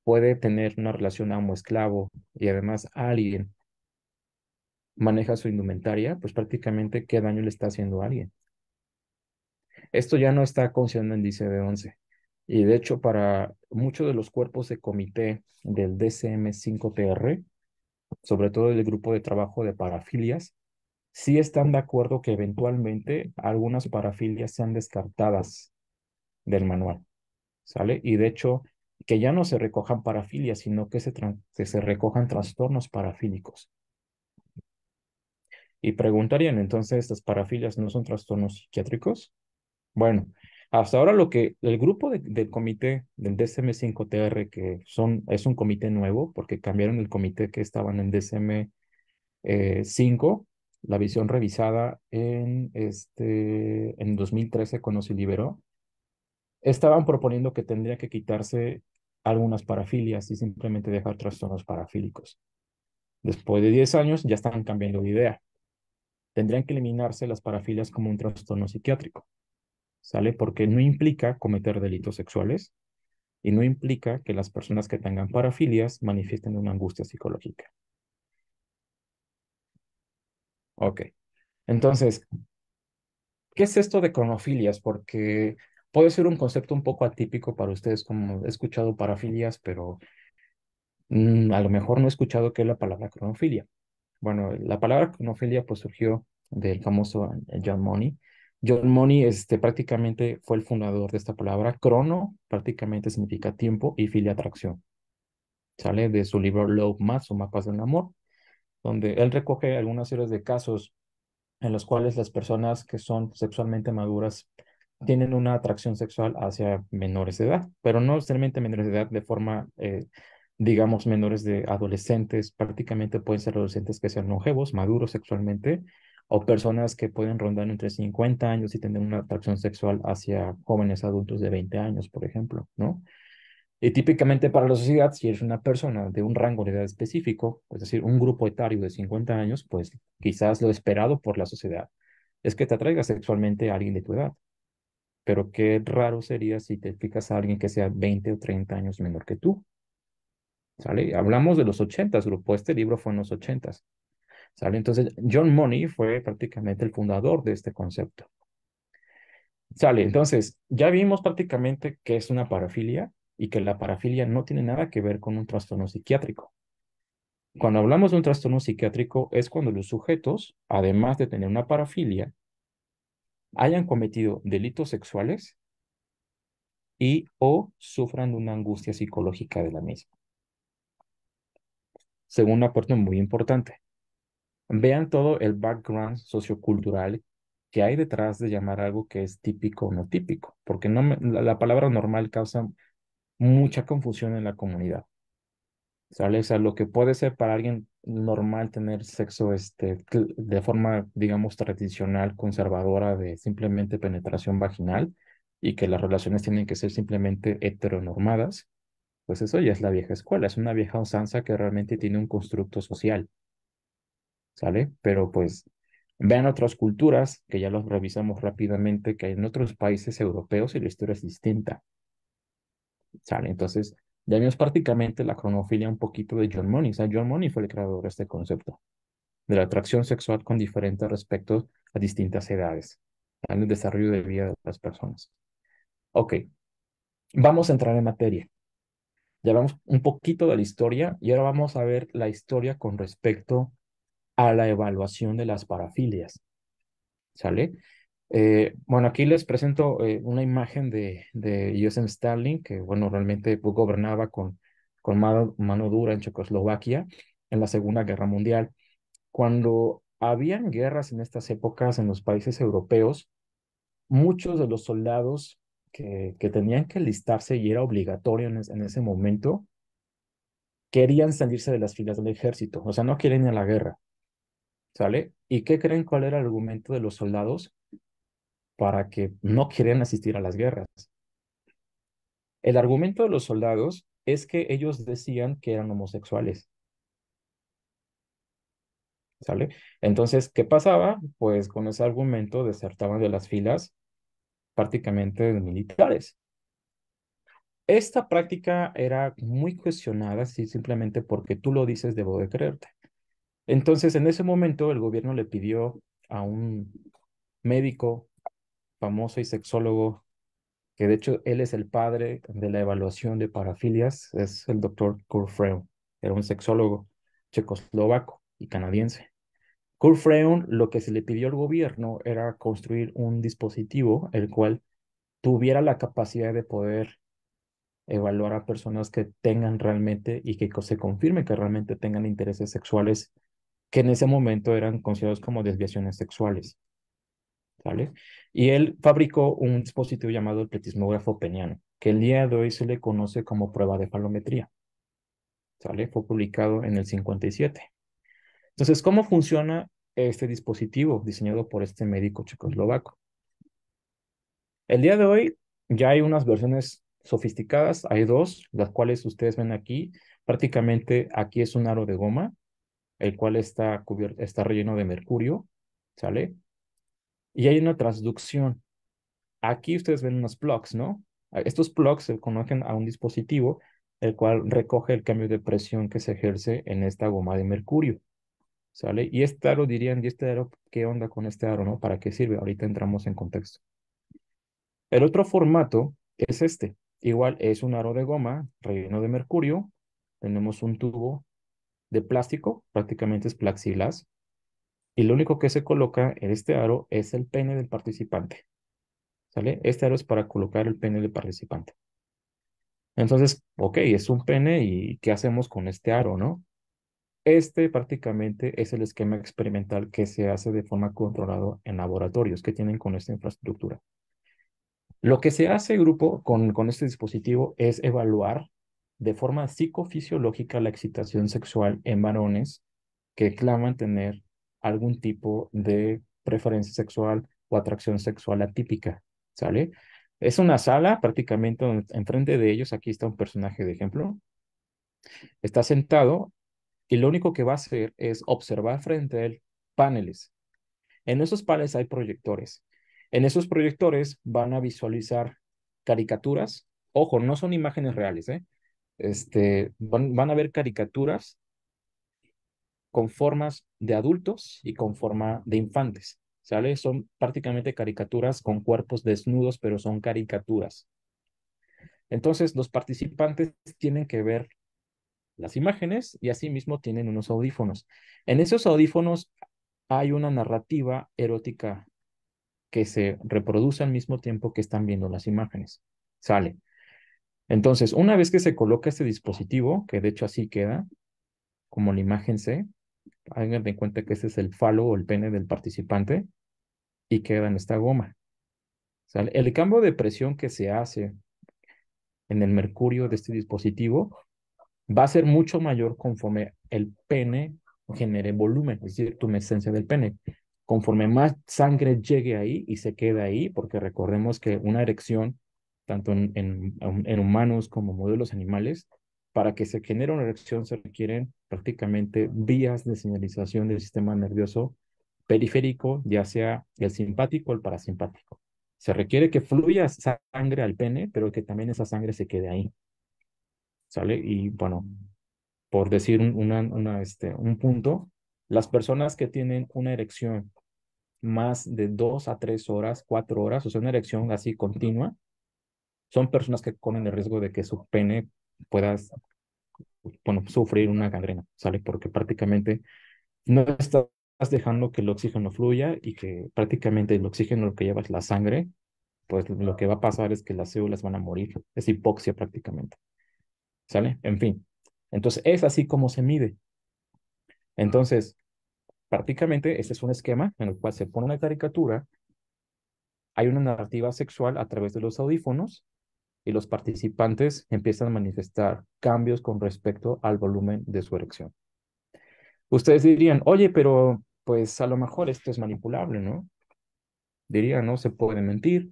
[SPEAKER 2] puede tener una relación amo-esclavo y además alguien maneja su indumentaria, pues prácticamente qué daño le está haciendo a alguien. Esto ya no está considerando el DCD-11. Y de hecho, para muchos de los cuerpos de comité del DCM5TR, sobre todo el grupo de trabajo de parafilias, sí están de acuerdo que eventualmente algunas parafilias sean descartadas del manual, ¿sale? Y de hecho, que ya no se recojan parafilias, sino que se, que se recojan trastornos parafílicos. Y preguntarían, entonces, ¿estas parafilias no son trastornos psiquiátricos? Bueno, hasta ahora lo que el grupo del comité del DSM-5TR, que son, es un comité nuevo, porque cambiaron el comité que estaban en DSM-5, eh, la visión revisada en, este, en 2013 cuando se liberó, estaban proponiendo que tendría que quitarse algunas parafilias y simplemente dejar trastornos parafílicos. Después de 10 años ya están cambiando de idea. Tendrían que eliminarse las parafilias como un trastorno psiquiátrico. ¿Sale? Porque no implica cometer delitos sexuales y no implica que las personas que tengan parafilias manifiesten una angustia psicológica. Ok. Entonces, ¿qué es esto de cronofilias? Porque puede ser un concepto un poco atípico para ustedes, como he escuchado parafilias, pero mm, a lo mejor no he escuchado qué es la palabra cronofilia. Bueno, la palabra cronofilia pues surgió del famoso John Money. John Money este, prácticamente fue el fundador de esta palabra. Crono prácticamente significa tiempo y filia atracción. Sale de su libro Love Maps o Mapas del Amor, donde él recoge algunas series de casos en los cuales las personas que son sexualmente maduras tienen una atracción sexual hacia menores de edad, pero no necesariamente menores de edad de forma eh, digamos, menores de adolescentes, prácticamente pueden ser adolescentes que sean longevos, maduros sexualmente, o personas que pueden rondar entre 50 años y tener una atracción sexual hacia jóvenes adultos de 20 años, por ejemplo, ¿no? Y típicamente para la sociedad, si eres una persona de un rango de edad específico, es decir, un grupo etario de 50 años, pues quizás lo esperado por la sociedad es que te atraiga sexualmente a alguien de tu edad. Pero qué raro sería si te fijas a alguien que sea 20 o 30 años menor que tú. ¿Sale? Hablamos de los ochentas, grupo, este libro fue en los ochentas, ¿sale? Entonces, John Money fue prácticamente el fundador de este concepto. Sale, entonces, ya vimos prácticamente que es una parafilia y que la parafilia no tiene nada que ver con un trastorno psiquiátrico. Cuando hablamos de un trastorno psiquiátrico es cuando los sujetos, además de tener una parafilia, hayan cometido delitos sexuales y o sufran una angustia psicológica de la misma segunda parte muy importante. Vean todo el background sociocultural que hay detrás de llamar algo que es típico o no típico, porque no la, palabra normal causa mucha confusión en la comunidad. ¿Sale? O sea, lo que puede ser para alguien normal tener sexo este, de forma, digamos, tradicional, conservadora, de simplemente penetración vaginal, y que las relaciones tienen que ser simplemente heteronormadas, pues eso ya es la vieja escuela, es una vieja usanza que realmente tiene un constructo social. ¿sale? Pero pues vean otras culturas, que ya los revisamos rápidamente, que en otros países europeos y la historia es distinta, ¿sale? Entonces, ya vimos prácticamente la cronofilia un poquito de John Money. O sea, John Money fue el creador de este concepto, de la atracción sexual con diferentes respectos a distintas edades, en el desarrollo de vida de las personas. Ok, vamos a entrar en materia. Ya vamos un poquito de la historia y ahora vamos a ver la historia con respecto a la evaluación de las parafilias. ¿Sale? Eh, bueno, aquí les presento eh, una imagen de, de Joseph Stalin, que bueno, realmente gobernaba con, con mano, mano dura en Checoslovaquia en la Segunda Guerra Mundial. Cuando habían guerras en estas épocas en los países europeos, muchos de los soldados que, tenían que alistarse y era obligatorio en, en, ese momento, querían salirse de las filas del ejército, o sea, no quieren ir a la guerra, ¿sale? ¿Y qué creen cuál era el argumento de los soldados para que no quieren asistir a las guerras? El argumento de los soldados es que ellos decían que eran homosexuales. ¿Sale? Entonces, ¿qué pasaba? Pues con ese argumento desertaban de las filas prácticamente militares. Esta práctica era muy cuestionada, sí, simplemente porque tú lo dices, debo de creerte. Entonces, en ese momento, el gobierno le pidió a un médico famoso y sexólogo, que de hecho él es el padre de la evaluación de parafilias, es el doctor Kurt Freund, era un sexólogo checoslovaco y canadiense. Kurt Freund lo que se le pidió al gobierno era construir un dispositivo el cual tuviera la capacidad de poder evaluar a personas que tengan realmente y que se confirme que realmente tengan intereses sexuales que en ese momento eran considerados como desviaciones sexuales. ¿Sale? Y él fabricó un dispositivo llamado el pletismógrafo peniano, que el día de hoy se le conoce como prueba de falometría. ¿Sale? Fue publicado en el 57. Entonces, ¿cómo funciona este dispositivo diseñado por este médico checoslovaco? El día de hoy ya hay unas versiones sofisticadas, hay dos, las cuales ustedes ven aquí. Prácticamente aquí es un aro de goma, el cual está, cubierto, está relleno de mercurio, ¿sale? Y hay una transducción. Aquí ustedes ven unos plugs, ¿no? Estos plugs se conectan a un dispositivo, el cual recoge el cambio de presión que se ejerce en esta goma de mercurio. ¿Sale? Y este aro dirían, ¿y este aro qué onda con este aro, no? ¿Para qué sirve? Ahorita entramos en contexto. El otro formato es este. Igual es un aro de goma relleno de mercurio. Tenemos un tubo de plástico, prácticamente es plexiglas. Y lo único que se coloca en este aro es el pene del participante. ¿Sale? Este aro es para colocar el pene del participante. Entonces, ok, es un pene y ¿qué hacemos con este aro, no? Este prácticamente es el esquema experimental que se hace de forma controlada en laboratorios que tienen con esta infraestructura. Lo que se hace, grupo, con, con este dispositivo es evaluar de forma psicofisiológica la excitación sexual en varones que claman tener algún tipo de preferencia sexual o atracción sexual atípica, ¿sale? Es una sala prácticamente enfrente de ellos, aquí está un personaje de ejemplo, está sentado y lo único que va a hacer es observar frente a él paneles. En esos paneles hay proyectores. En esos proyectores van a visualizar caricaturas. Ojo, no son imágenes reales, ¿eh? Este, van, van a ver caricaturas con formas de adultos y con forma de infantes. ¿Sale? Son prácticamente caricaturas con cuerpos desnudos, pero son caricaturas. Entonces, los participantes tienen que ver las imágenes y asimismo tienen unos audífonos. En esos audífonos hay una narrativa erótica que se reproduce al mismo tiempo que están viendo las imágenes. Sale. Entonces, una vez que se coloca este dispositivo, que de hecho así queda, como la imagen C, hagan en cuenta que ese es el falo o el pene del participante y queda en esta goma. ¿Sale? El cambio de presión que se hace en el mercurio de este dispositivo va a ser mucho mayor conforme el pene genere volumen, es decir, tumescencia del pene. Conforme más sangre llegue ahí y se quede ahí, porque recordemos que una erección, tanto en, en, en humanos como modelos animales, para que se genere una erección se requieren prácticamente vías de señalización del sistema nervioso periférico, ya sea el simpático o el parasimpático. Se requiere que fluya sangre al pene, pero que también esa sangre se quede ahí. ¿Sale? Y bueno, por decir una, este, un punto, las personas que tienen una erección más de dos a tres horas, cuatro horas, o sea, una erección así continua, son personas que corren el riesgo de que su pene pueda bueno, sufrir una gangrena, ¿sale? Porque prácticamente no estás dejando que el oxígeno fluya y que prácticamente el oxígeno lo que lleva es la sangre, pues lo que va a pasar es que las células van a morir, es hipoxia prácticamente, ¿sale? En fin, entonces es así como se mide. Entonces, prácticamente este es un esquema en el cual se pone una caricatura, hay una narrativa sexual a través de los audífonos y los participantes empiezan a manifestar cambios con respecto al volumen de su erección. Ustedes dirían, oye, pero pues a lo mejor esto es manipulable, ¿no? Dirían, no se puede mentir.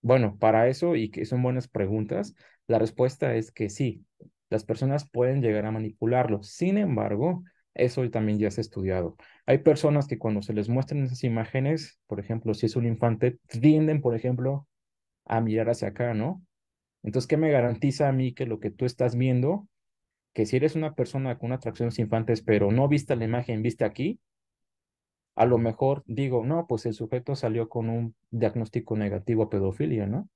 [SPEAKER 2] Bueno, para eso y que son buenas preguntas, la respuesta es que sí, las personas pueden llegar a manipularlo. Sin embargo, eso también ya se ha estudiado. Hay personas que cuando se les muestran esas imágenes, por ejemplo, si es un infante, tienden, por ejemplo, a mirar hacia acá, ¿no? Entonces, ¿qué me garantiza a mí que lo que tú estás viendo, que si eres una persona con atracciones infantes, pero no viste la imagen, viste aquí, a lo mejor digo, no, pues el sujeto salió con un diagnóstico negativo a pedofilia, ¿no?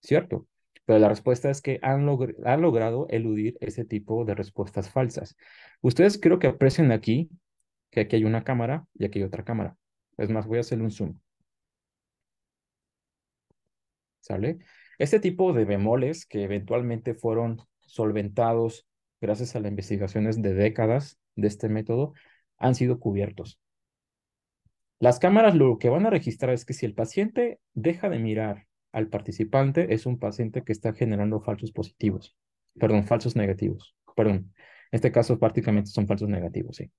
[SPEAKER 2] ¿Cierto? Pero la respuesta es que han, han logrado eludir ese tipo de respuestas falsas. Ustedes creo que aprecian aquí que aquí hay una cámara y aquí hay otra cámara. Es más, voy a hacerle un zoom. ¿Sale? Este tipo de bemoles que eventualmente fueron solventados gracias a las investigaciones de décadas de este método han sido cubiertos. Las cámaras lo que van a registrar es que si el paciente deja de mirar al participante, es un paciente que está generando falsos positivos, perdón, falsos negativos, perdón. En este caso prácticamente son falsos negativos, sí.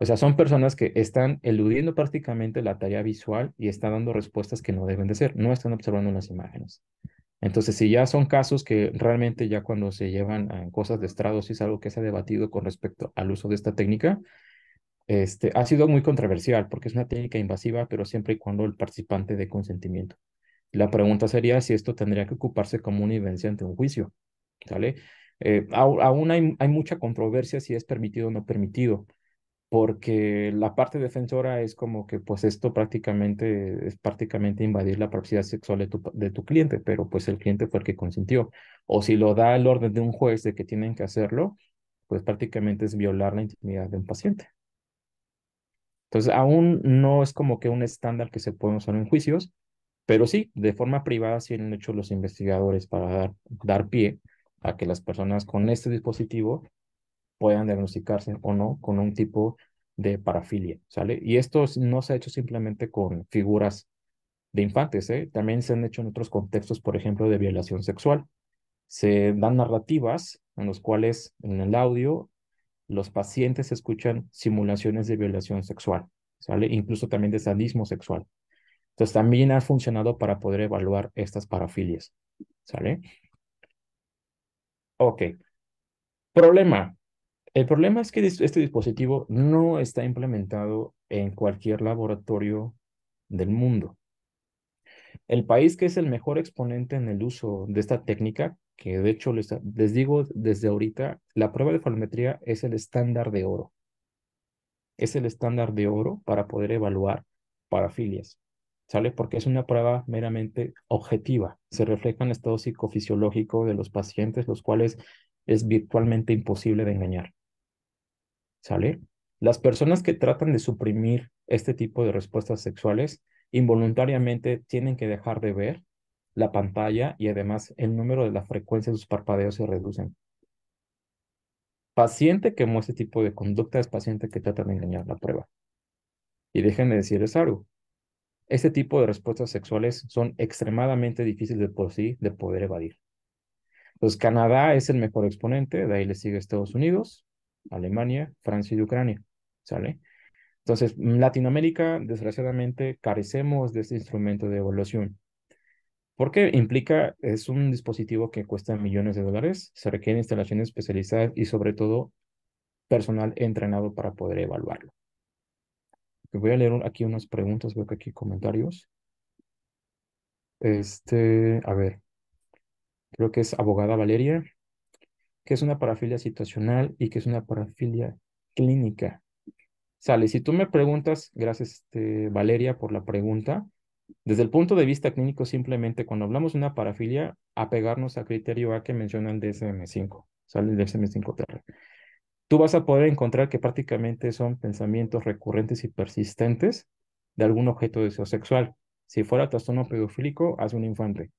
[SPEAKER 2] O sea, son personas que están eludiendo prácticamente la tarea visual y están dando respuestas que no deben de ser, no están observando las imágenes. Entonces, si ya son casos que realmente ya cuando se llevan a cosas de estrado, si es algo que se ha debatido con respecto al uso de esta técnica, este, ha sido muy controversial porque es una técnica invasiva, pero siempre y cuando el participante dé consentimiento. La pregunta sería si esto tendría que ocuparse como una evidencia ante un juicio, ¿sale? Eh, aún hay, hay mucha controversia si es permitido o no permitido porque la parte defensora es como que pues esto prácticamente es prácticamente invadir la propiedad sexual de tu, de tu cliente, pero pues el cliente fue el que consintió. O si lo da el orden de un juez de que tienen que hacerlo, pues prácticamente es violar la intimidad de un paciente. Entonces, aún no es como que un estándar que se puede usar en juicios, pero sí, de forma privada sí han hecho los investigadores para dar, dar pie a que las personas con este dispositivo puedan diagnosticarse o no con un tipo de parafilia, ¿sale? Y esto no se ha hecho simplemente con figuras de infantes, ¿eh? También se han hecho en otros contextos, por ejemplo, de violación sexual. Se dan narrativas en los cuales en el audio los pacientes escuchan simulaciones de violación sexual, ¿sale? Incluso también de sadismo sexual. Entonces también ha funcionado para poder evaluar estas parafilias, ¿sale? Ok. Problema. El problema es que este dispositivo no está implementado en cualquier laboratorio del mundo. El país que es el mejor exponente en el uso de esta técnica, que de hecho les, les digo desde ahorita, la prueba de falometría es el estándar de oro. Es el estándar de oro para poder evaluar parafilias. ¿Sale? Porque es una prueba meramente objetiva. Se refleja en el estado psicofisiológico de los pacientes, los cuales es virtualmente imposible de engañar. ¿Sale? Las personas que tratan de suprimir este tipo de respuestas sexuales involuntariamente tienen que dejar de ver la pantalla y además el número de la frecuencia de sus parpadeos se reducen. Paciente que muestra este tipo de conducta es paciente que trata de engañar la prueba. Y déjenme decirles algo. Este tipo de respuestas sexuales son extremadamente difíciles de por sí de poder evadir. Pues Canadá es el mejor exponente, de ahí le sigue Estados Unidos, Alemania, Francia y Ucrania, ¿sale? Entonces, en Latinoamérica, desgraciadamente, carecemos de este instrumento de evaluación. Porque implica, es un dispositivo que cuesta millones de dólares, se requieren instalaciones especializadas y sobre todo personal entrenado para poder evaluarlo. Voy a leer aquí unas preguntas, veo que aquí comentarios. Este, a ver, creo que es abogada Valeria, que es una parafilia situacional y que es una parafilia clínica. Sale, si tú me preguntas, gracias este, Valeria por la pregunta, desde el punto de vista clínico, simplemente cuando hablamos de una parafilia, apegarnos a criterio A que menciona el DSM-5, sale el DSM-5-TR. Tú vas a poder encontrar que prácticamente son pensamientos recurrentes y persistentes de algún objeto de deseo sexual. Si fuera trastorno pedofílico, haz un infante.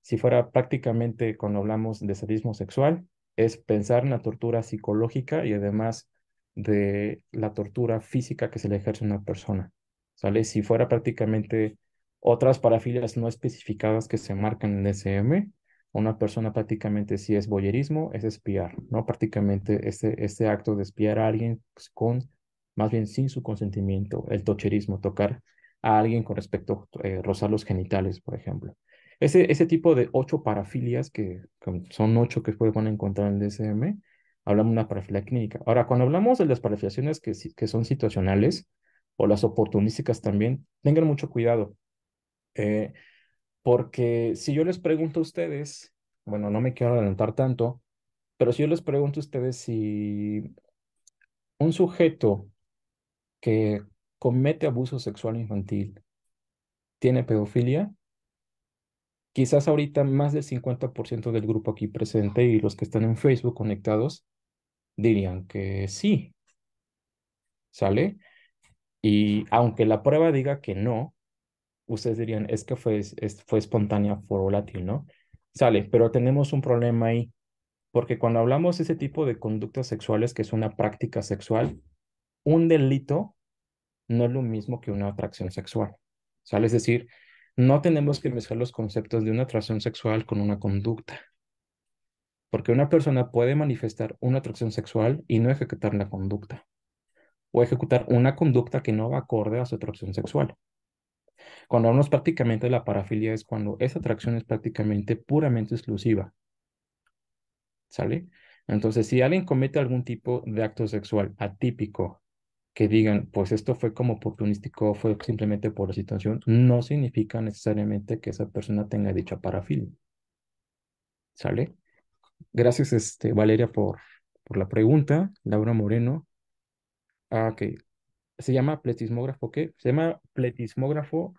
[SPEAKER 2] Si fuera prácticamente, cuando hablamos de sadismo sexual, es pensar en la tortura psicológica y además de la tortura física que se le ejerce a una persona. ¿Sale? Si fuera prácticamente otras parafilias no especificadas que se marcan en el una persona prácticamente si es boyerismo, es espiar, ¿no? Prácticamente este, este acto de espiar a alguien con, más bien sin su consentimiento, el tocherismo, tocar a alguien con respecto a eh, rozar los genitales, por ejemplo. Ese, ese tipo de ocho parafilias, que, son ocho que pueden encontrar en el DSM, hablamos de una parafilia clínica. Ahora, cuando hablamos de las parafiliaciones que, que son situacionales o las oportunísticas también, tengan mucho cuidado. Eh, porque si yo les pregunto a ustedes, bueno, no me quiero adelantar tanto, pero si yo les pregunto a ustedes si un sujeto que comete abuso sexual infantil tiene pedofilia, quizás ahorita más del 50% del grupo aquí presente y los que están en Facebook conectados dirían que sí. ¿Sale? Y aunque la prueba diga que no, ustedes dirían, es que fue, fue espontánea, fue volátil, ¿no? Sale, pero tenemos un problema ahí, porque cuando hablamos de ese tipo de conductas sexuales, que es una práctica sexual, un delito no es lo mismo que una atracción sexual, ¿sale? Es decir, no tenemos que mezclar los conceptos de una atracción sexual con una conducta. Porque una persona puede manifestar una atracción sexual y no ejecutar la conducta. O ejecutar una conducta que no va acorde a su atracción sexual. Cuando hablamos prácticamente de la parafilia es cuando esa atracción es prácticamente puramente exclusiva. ¿Sale? Entonces, si alguien comete algún tipo de acto sexual atípico, que digan, pues esto fue como oportunístico, fue simplemente por la situación, no significa necesariamente que esa persona tenga dicha parafilia. ¿Sale? Gracias, este, Valeria, por, por la pregunta. Laura Moreno. Ah, ok se llama pletismógrafo, ¿qué? Se llama pletismógrafo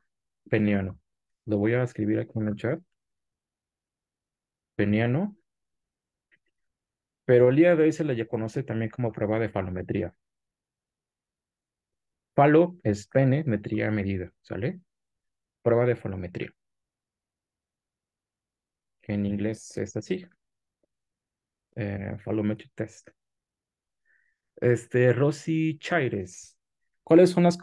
[SPEAKER 2] peniano. Lo voy a escribir aquí en el chat. Peniano. Pero el día de hoy se le conoce también como prueba de falometría. Falo es pene, metría, medida, ¿sale? Prueba de falometría. en inglés es así. Eh, test. Este, Rosy Chaires. ¿Cuáles son las,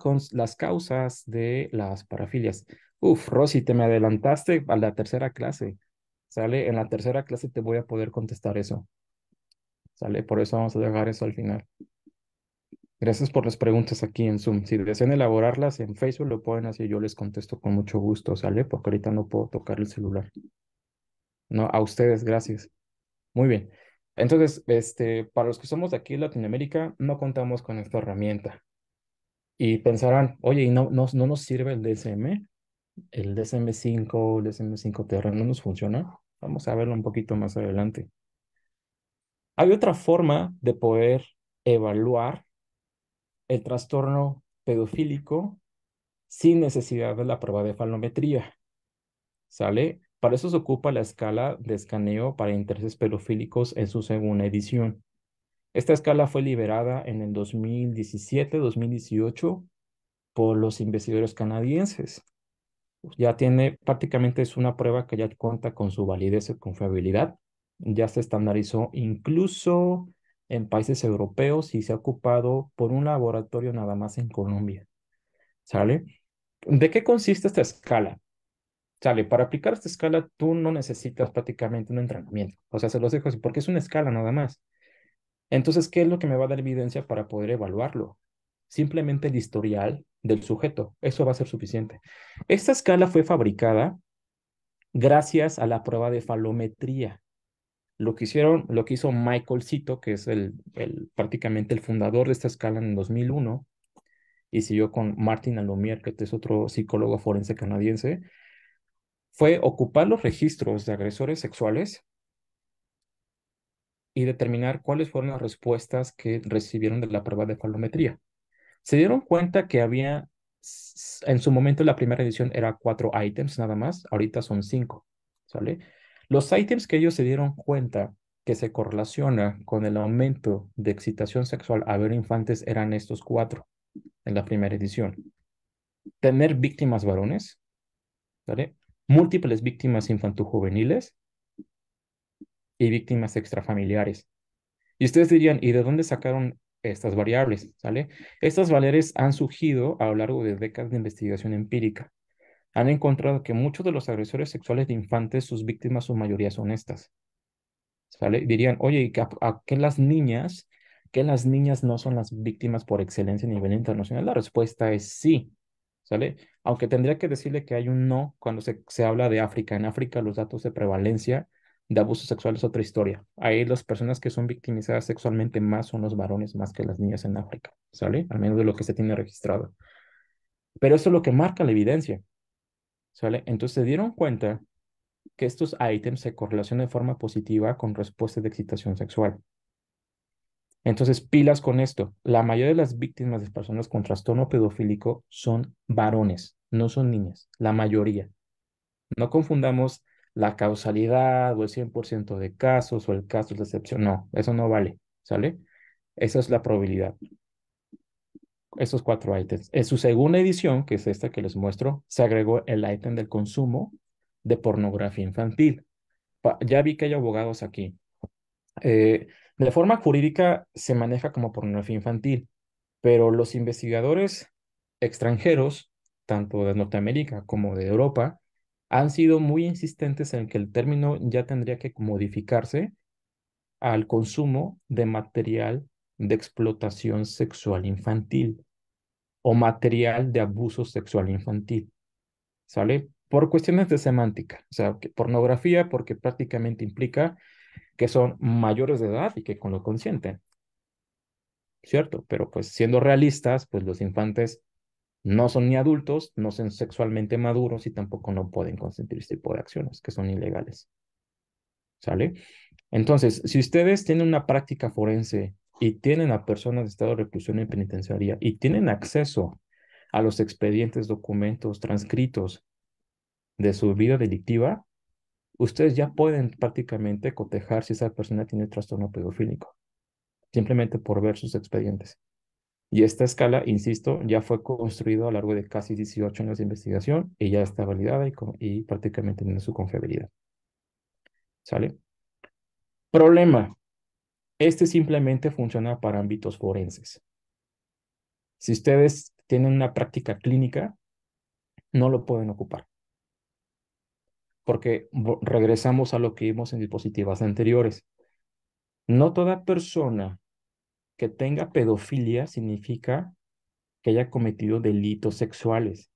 [SPEAKER 2] causas de las parafilias? Uf, Rosy, te me adelantaste a la tercera clase. ¿Sale? En la tercera clase te voy a poder contestar eso. ¿Sale? Por eso vamos a dejar eso al final. Gracias por las preguntas aquí en Zoom. Si desean elaborarlas en Facebook, lo pueden hacer. Yo les contesto con mucho gusto, ¿sale? Porque ahorita no puedo tocar el celular. No, a ustedes, gracias. Muy bien. Entonces, este, para los que somos de aquí en Latinoamérica, no contamos con esta herramienta. Y pensarán, oye, ¿y no, no, no nos sirve el DSM? El DSM5, el DSM5TR no nos funciona. Vamos a verlo un poquito más adelante. Hay otra forma de poder evaluar el trastorno pedofílico sin necesidad de la prueba de falometría. ¿Sale? Para eso se ocupa la escala de escaneo para intereses pedofílicos en su segunda edición. Esta escala fue liberada en el 2017-2018 por los investigadores canadienses. Ya tiene, prácticamente es una prueba que ya cuenta con su validez y confiabilidad. Ya se estandarizó incluso en países europeos y se ha ocupado por un laboratorio nada más en Colombia. ¿Sale? ¿De qué consiste esta escala? Sale, para aplicar esta escala tú no necesitas prácticamente un entrenamiento. O sea, se los dejo así, porque es una escala nada más. Entonces, ¿qué es lo que me va a dar evidencia para poder evaluarlo? Simplemente el historial del sujeto. Eso va a ser suficiente. Esta escala fue fabricada gracias a la prueba de falometría. Lo que hicieron, lo que hizo Michael Cito, que es el, el, prácticamente el fundador de esta escala en 2001, y siguió con Martin Alumier, que es otro psicólogo forense canadiense, fue ocupar los registros de agresores sexuales y determinar cuáles fueron las respuestas que recibieron de la prueba de falometría. Se dieron cuenta que había, en su momento la primera edición era cuatro ítems nada más, ahorita son cinco. Los ítems que ellos se dieron cuenta que se correlaciona con el aumento de excitación sexual a ver infantes eran estos cuatro en la primera edición. Tener víctimas varones, ¿sale? múltiples víctimas infantojuveniles y víctimas extrafamiliares. Y ustedes dirían, ¿y de dónde sacaron estas variables? ¿Sale? Estas variables han surgido a lo largo de décadas de investigación empírica. Han encontrado que muchos de los agresores sexuales de infantes, sus víctimas, su mayoría son estas. ¿Sale? Dirían, oye, ¿y a, qué las niñas, que las niñas no son las víctimas por excelencia a nivel internacional? La respuesta es sí. ¿Sale? Aunque tendría que decirle que hay un no cuando se, se habla de África. En África los datos de prevalencia de abuso sexual es otra historia. Ahí las personas que son victimizadas sexualmente más son los varones más que las niñas en África, ¿sale? Al menos de lo que se tiene registrado. Pero eso es lo que marca la evidencia, ¿sale? Entonces se dieron cuenta que estos ítems se correlacionan de forma positiva con respuestas de excitación sexual. Entonces, pilas con esto. La mayoría de las víctimas de personas con trastorno pedofílico son varones, no son niñas, la mayoría. No confundamos la causalidad o el 100% de casos o el caso de excepción. No, eso no vale, ¿sale? Esa es la probabilidad. Esos cuatro ítems. En su segunda edición, que es esta que les muestro, se agregó el ítem del consumo de pornografía infantil. Ya vi que hay abogados aquí. Eh, de forma jurídica se maneja como pornografía infantil, pero los investigadores extranjeros, tanto de Norteamérica como de Europa, han sido muy insistentes en que el término ya tendría que modificarse al consumo de material de explotación sexual infantil o material de abuso sexual infantil. ¿Sale? Por cuestiones de semántica. O sea, pornografía porque prácticamente implica que son mayores de edad y que con lo consienten. ¿Cierto? Pero pues siendo realistas, pues los infantes no son ni adultos, no son sexualmente maduros y tampoco no pueden consentir este tipo de acciones que son ilegales. ¿Sale? Entonces, si ustedes tienen una práctica forense y tienen a personas de estado de reclusión en penitenciaría y tienen acceso a los expedientes, documentos, transcritos de su vida delictiva, ustedes ya pueden prácticamente cotejar si esa persona tiene trastorno pedofílico, simplemente por ver sus expedientes. Y esta escala, insisto, ya fue construida a lo largo de casi 18 años de investigación y ya está validada y, prácticamente tiene su confiabilidad. ¿Sale? Problema. Este simplemente funciona para ámbitos forenses. Si ustedes tienen una práctica clínica, no lo pueden ocupar porque regresamos a lo que vimos en diapositivas anteriores. No toda persona que tenga pedofilia significa que haya cometido delitos sexuales,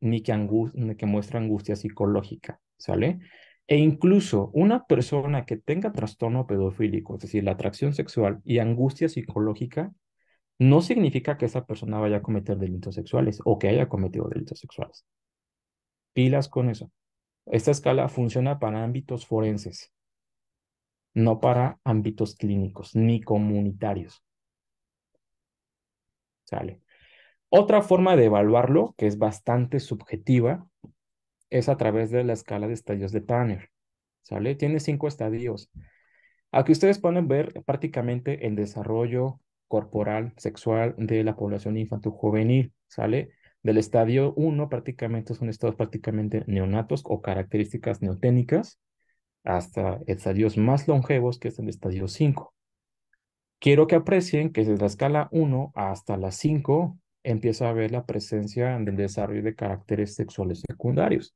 [SPEAKER 2] ni que, ni que muestra angustia psicológica, ¿sale? E incluso una persona que tenga trastorno pedofílico, es decir, la atracción sexual y angustia psicológica, no significa que esa persona vaya a cometer delitos sexuales o que haya cometido delitos sexuales. Pilas con eso. Esta escala funciona para ámbitos forenses, no para ámbitos clínicos ni comunitarios. Sale. Otra forma de evaluarlo, que es bastante subjetiva, es a través de la escala de estadios de Tanner. ¿Sale? Tiene cinco estadios. Aquí ustedes pueden ver prácticamente el desarrollo corporal, sexual de la población infantil-juvenil. ¿Sale? Del estadio 1 prácticamente son estados prácticamente neonatos o características neoténicas hasta estadios más longevos que es el estadio 5. Quiero que aprecien que desde la escala 1 hasta la 5 empieza a ver la presencia del desarrollo de caracteres sexuales secundarios.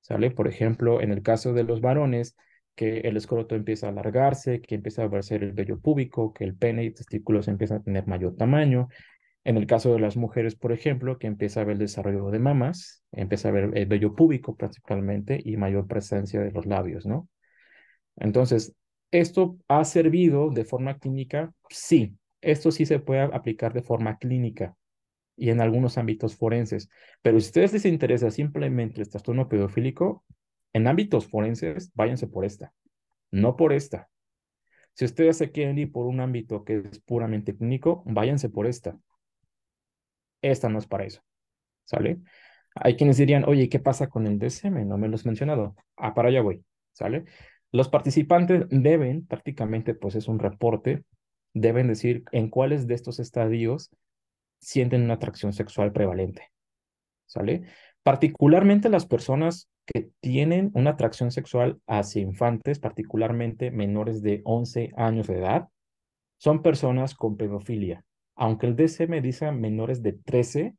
[SPEAKER 2] ¿Sale? Por ejemplo, en el caso de los varones, que el escroto empieza a alargarse, que empieza a verse el vello púbico, que el pene y testículos empiezan a tener mayor tamaño, En el caso de las mujeres, por ejemplo, que empieza a haber el desarrollo de mamas, empieza a haber el vello púbico principalmente y mayor presencia de los labios, ¿no? Entonces, ¿esto ha servido de forma clínica? Sí, esto sí se puede aplicar de forma clínica y en algunos ámbitos forenses. Pero si a ustedes les interesa simplemente el trastorno pedofílico, en ámbitos forenses, váyanse por esta, no por esta. Si ustedes se quieren ir por un ámbito que es puramente clínico, váyanse por esta. Esta no es para eso. ¿Sale? Hay quienes dirían, oye, ¿qué pasa con el DSM? No me lo has mencionado. Ah, para allá voy. ¿Sale? Los participantes deben, prácticamente, pues es un reporte, deben decir en cuáles de estos estadios sienten una atracción sexual prevalente. ¿Sale? Particularmente las personas que tienen una atracción sexual hacia infantes, particularmente menores de 11 años de edad, son personas con pedofilia. Aunque el DSM dice menores de 13,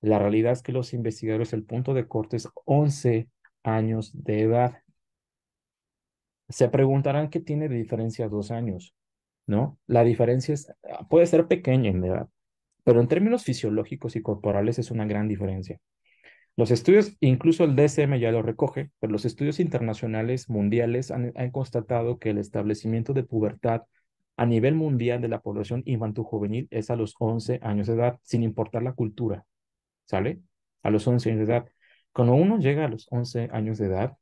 [SPEAKER 2] la realidad es que los investigadores, el punto de corte es 11 años de edad. Se preguntarán qué tiene de diferencia dos años, ¿no? La diferencia es, puede ser pequeña en edad, pero en términos fisiológicos y corporales es una gran diferencia. Los estudios, incluso el DSM ya lo recoge, pero los estudios internacionales mundiales han, constatado que el establecimiento de pubertad a nivel mundial de la población infantil-juvenil es a los 11 años de edad, sin importar la cultura, ¿sale? A los 11 años de edad. Cuando uno llega a los 11 años de edad,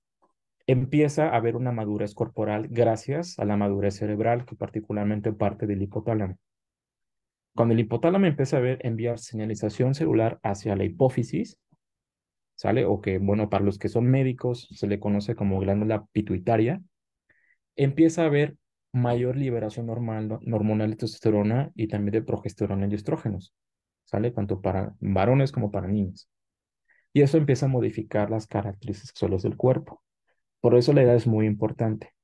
[SPEAKER 2] empieza a haber una madurez corporal gracias a la madurez cerebral, que particularmente parte del hipotálamo. Cuando el hipotálamo empieza a ver, enviar señalización celular hacia la hipófisis, ¿sale? O que, bueno, para los que son médicos se le conoce como glándula pituitaria, empieza a haber mayor liberación normal, hormonal de testosterona y también de progesterona y estrógenos, ¿sale? Tanto para varones como para niños. Y eso empieza a modificar las características sexuales del cuerpo. Por eso la edad es muy importante.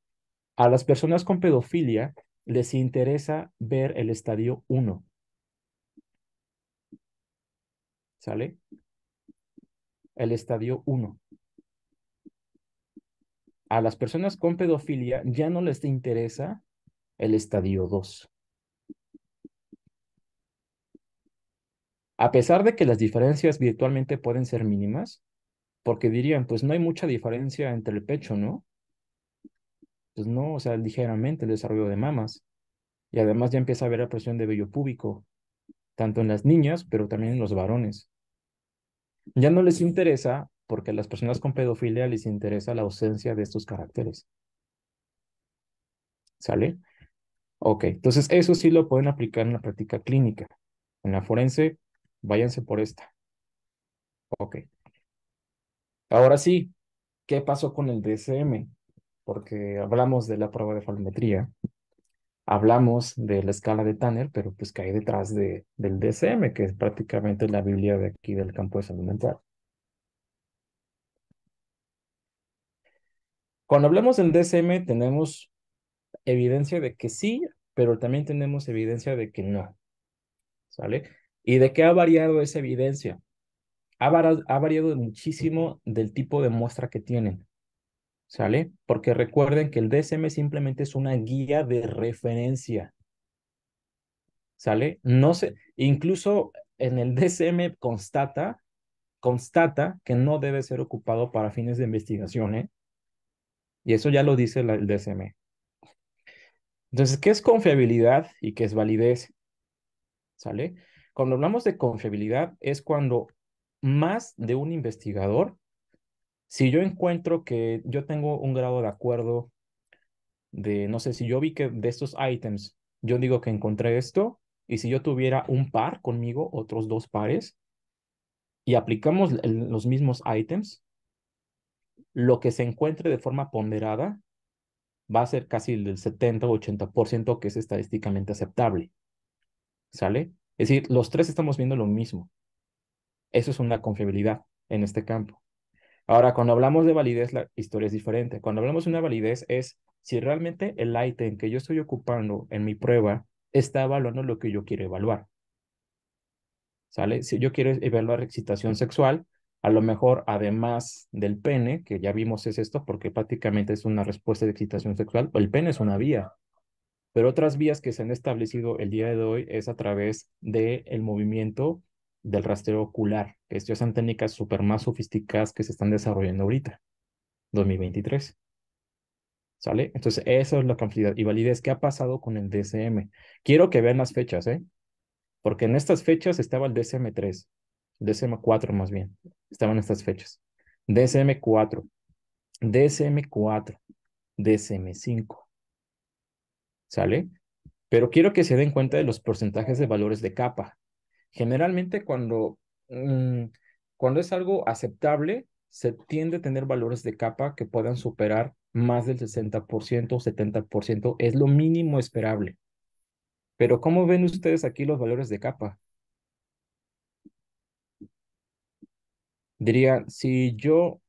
[SPEAKER 2] A las personas con pedofilia les interesa ver el estadio 1, ¿Sale? El estadio 1. A las personas con pedofilia ya no les interesa el estadio 2. A pesar de que las diferencias virtualmente pueden ser mínimas, porque dirían, pues no hay mucha diferencia entre el pecho, ¿no? Pues no, o sea, ligeramente el desarrollo de mamas. Y además ya empieza a haber la presión de vello púbico, tanto en las niñas, pero también en los varones. Ya no les interesa porque a las personas con pedofilia les interesa la ausencia de estos caracteres. ¿Sale? Ok, entonces eso sí lo pueden aplicar en la práctica clínica. En la forense, váyanse por esta. Ok. Ahora sí, ¿qué pasó con el DSM? Porque hablamos de la prueba de falometría hablamos de la escala de Tanner, pero pues que hay detrás de, del DSM, que es prácticamente la Biblia de aquí del campo de salud mental. Cuando hablamos del DSM tenemos evidencia de que sí, pero también tenemos evidencia de que no. ¿Sale? ¿Y de qué ha variado esa evidencia? Ha, ha variado muchísimo del tipo de muestra que tienen. ¿Sale? Porque recuerden que el DSM simplemente es una guía de referencia. ¿Sale? No sé, incluso en el DSM constata, constata que no debe ser ocupado para fines de investigación, ¿eh? Y eso ya lo dice el DSM. Entonces, ¿qué es confiabilidad y qué es validez? ¿Sale? Cuando hablamos de confiabilidad es cuando más de un investigador si yo encuentro que yo tengo un grado de acuerdo de, no sé, si yo vi que de estos ítems, yo digo que encontré esto, y si yo tuviera un par conmigo, otros dos pares, y aplicamos los mismos ítems, lo que se encuentre de forma ponderada va a ser casi el 70 o 80% que es estadísticamente aceptable. ¿Sale? Es decir, los tres estamos viendo lo mismo. Eso es una confiabilidad en este campo. Ahora, cuando hablamos de validez, la historia es diferente. Cuando hablamos de una validez es si realmente el ítem que yo estoy ocupando en mi prueba está evaluando lo que yo quiero evaluar. ¿Sale? Si yo quiero evaluar excitación sexual, a lo mejor además del pene, que ya vimos es esto, porque prácticamente es una respuesta de excitación sexual, el pene es una vía. Pero otras vías que se han establecido el día de hoy es a través del el movimiento del rastreo ocular. Estas son técnicas súper más sofisticadas que se están desarrollando ahorita, 2023. ¿Sale? Entonces, eso es la confiabilidad y validez. ¿Qué ha pasado con el DSM? Quiero que vean las fechas, ¿eh? Porque en estas fechas estaba el DSM-3, DSM-4 más bien, estaban estas fechas. DSM-4, DSM-4, DSM-5. ¿Sale? Pero quiero que se den cuenta de los porcentajes de valores de capa. Generalmente cuando, mm, cuando es algo aceptable, se tiende a tener valores de capa que puedan superar más del 60% o 70%. Es lo mínimo esperable. Pero ¿cómo ven ustedes aquí los valores de capa? Diría, si yo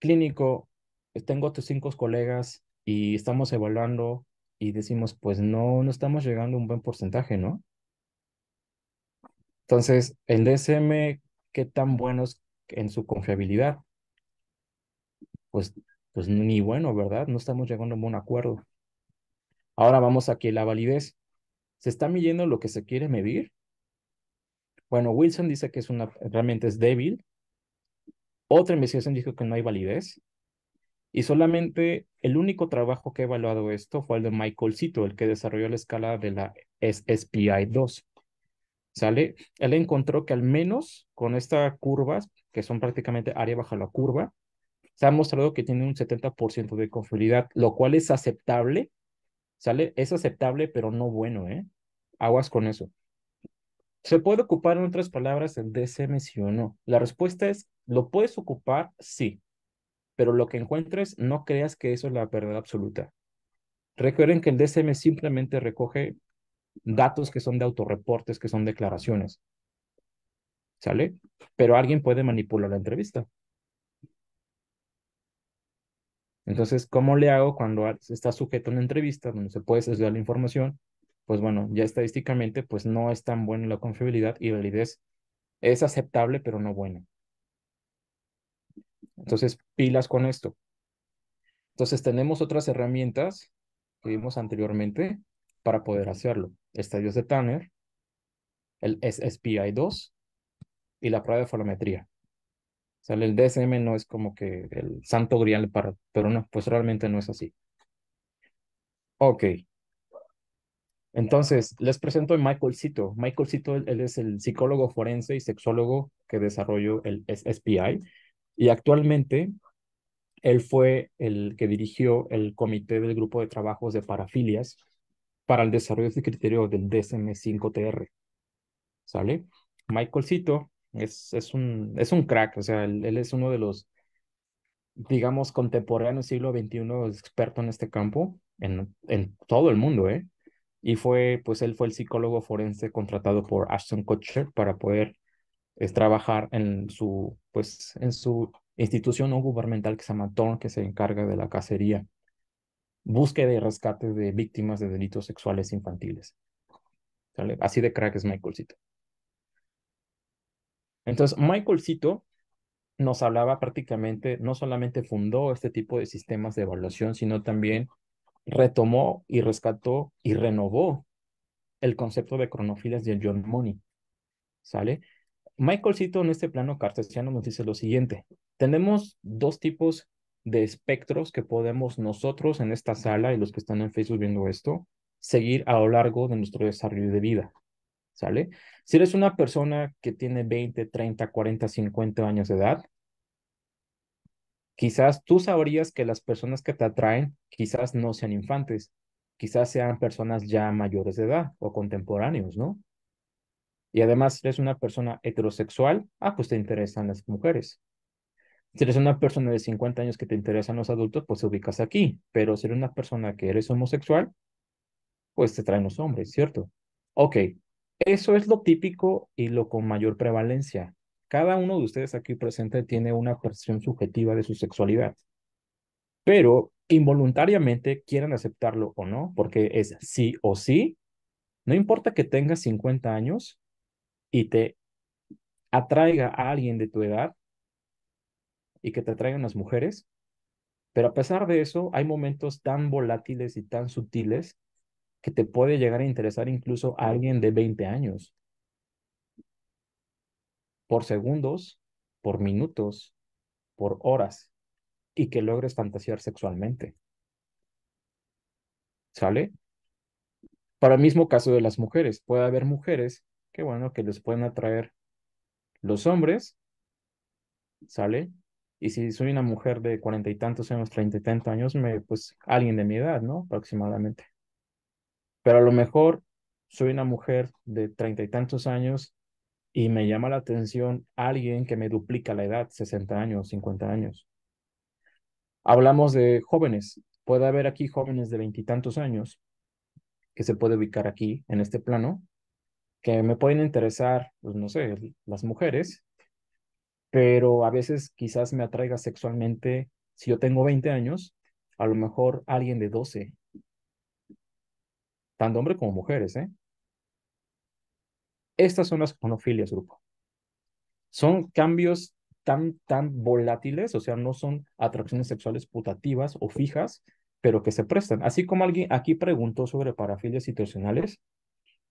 [SPEAKER 2] clínico tengo otros cinco colegas y estamos evaluando y decimos, pues no, no estamos llegando a un buen porcentaje, ¿no? Entonces, el DSM, ¿qué tan bueno es en su confiabilidad? Pues, pues ni bueno, ¿verdad? No estamos llegando a un buen acuerdo. Ahora vamos aquí a la validez. ¿Se está midiendo lo que se quiere medir? Bueno, Wilson dice que es una, realmente es débil. Otra investigación dijo que no hay validez. Y solamente el único trabajo que ha evaluado esto fue el de Michael Cito, el que desarrolló la escala de la SSPI 2. ¿Sale? Él encontró que al menos con estas curvas, que son prácticamente área baja la curva, se ha mostrado que tiene un 70% de confiabilidad, lo cual es aceptable, ¿sale? Es aceptable, pero no bueno, ¿eh? Aguas con eso. ¿Se puede ocupar, en otras palabras, el DSM sí o no? La respuesta es, ¿lo puedes ocupar? Sí. Pero lo que encuentres, no creas que eso es la verdad absoluta. Recuerden que el DSM simplemente recoge datos que son de autorreportes, que son declaraciones. ¿Sale? Pero alguien puede manipular la entrevista. Entonces, ¿cómo le hago cuando está sujeto a una entrevista donde se puede sesgar la información? Pues bueno, ya estadísticamente, pues no es tan buena la confiabilidad y validez es aceptable, pero no buena. Entonces, pilas con esto. Entonces, tenemos otras herramientas que vimos anteriormente para poder hacerlo. Estadios de Tanner, el SSPI2 y la prueba de falometría. O sea, el DSM no es como que el santo grial para, pero no, pues realmente no es así. Ok. Entonces, les presento a Michael Cito. Michael Cito, él, es el psicólogo forense y sexólogo que desarrolló el SPI y actualmente él fue el que dirigió el comité del grupo de trabajos de parafilias para el desarrollo de criterio del DSM-5TR. ¿Sale? Michael Cito es, es, un, es un crack, o sea, él, es uno de los, digamos, contemporáneos siglo XXI, experto en este campo, en, en todo el mundo, ¿eh? Y fue, pues él fue el psicólogo forense contratado por Ashton Kutcher para poder trabajar en su, pues, en su institución no gubernamental que se llama TORN, que se encarga de la cacería, búsqueda y rescate de víctimas de delitos sexuales infantiles. ¿Sale? Así de crack es Michael Cito. Entonces, Michael Cito nos hablaba prácticamente, no solamente fundó este tipo de sistemas de evaluación, sino también retomó y rescató y renovó el concepto de cronofilas de John Money. ¿Sale? Michael Cito en este plano cartesiano nos dice lo siguiente. Tenemos dos tipos de espectros que podemos nosotros en esta sala y los que están en Facebook viendo esto, seguir a lo largo de nuestro desarrollo de vida. ¿Sale? Si eres una persona que tiene 20, 30, 40, 50 años de edad, quizás tú sabrías que las personas que te atraen quizás no sean infantes, quizás sean personas ya mayores de edad o contemporáneos, ¿no? Y además, si eres una persona heterosexual, ah, pues te interesan las mujeres. Si eres una persona de 50 años que te interesan los adultos, pues te ubicas aquí. Pero si eres una persona que eres homosexual, pues te traen los hombres, ¿cierto? Ok, eso es lo típico y lo con mayor prevalencia. Cada uno de ustedes aquí presente tiene una percepción subjetiva de su sexualidad. Pero involuntariamente quieran aceptarlo o no, porque es sí o sí, no importa que tengas 50 años y te atraiga a alguien de tu edad y que te atraigan las mujeres, pero a pesar de eso, hay momentos tan volátiles y tan sutiles que te puede llegar a interesar incluso a alguien de 20 años. Por segundos, por minutos, por horas, y que logres fantasear sexualmente. ¿Sale? Para el mismo caso de las mujeres, puede haber mujeres que, bueno, que les pueden atraer los hombres, ¿sale? Y si soy una mujer de cuarenta y tantos años, treinta y tantos años, me, pues alguien de mi edad, ¿no? Aproximadamente. Pero a lo mejor soy una mujer de treinta y tantos años y me llama la atención alguien que me duplica la edad, 60 años, 50 años. Hablamos de jóvenes. Puede haber aquí jóvenes de veintitantos años que se puede ubicar aquí en este plano, que me pueden interesar, pues no sé, las mujeres, pero a veces quizás me atraiga sexualmente, si yo tengo 20 años, a lo mejor alguien de 12, tanto hombres como mujeres, ¿eh? Estas son las monofilias, grupo. Son cambios tan, tan volátiles, o sea, no son atracciones sexuales putativas o fijas, pero que se prestan. Así como alguien aquí preguntó sobre parafilias situacionales,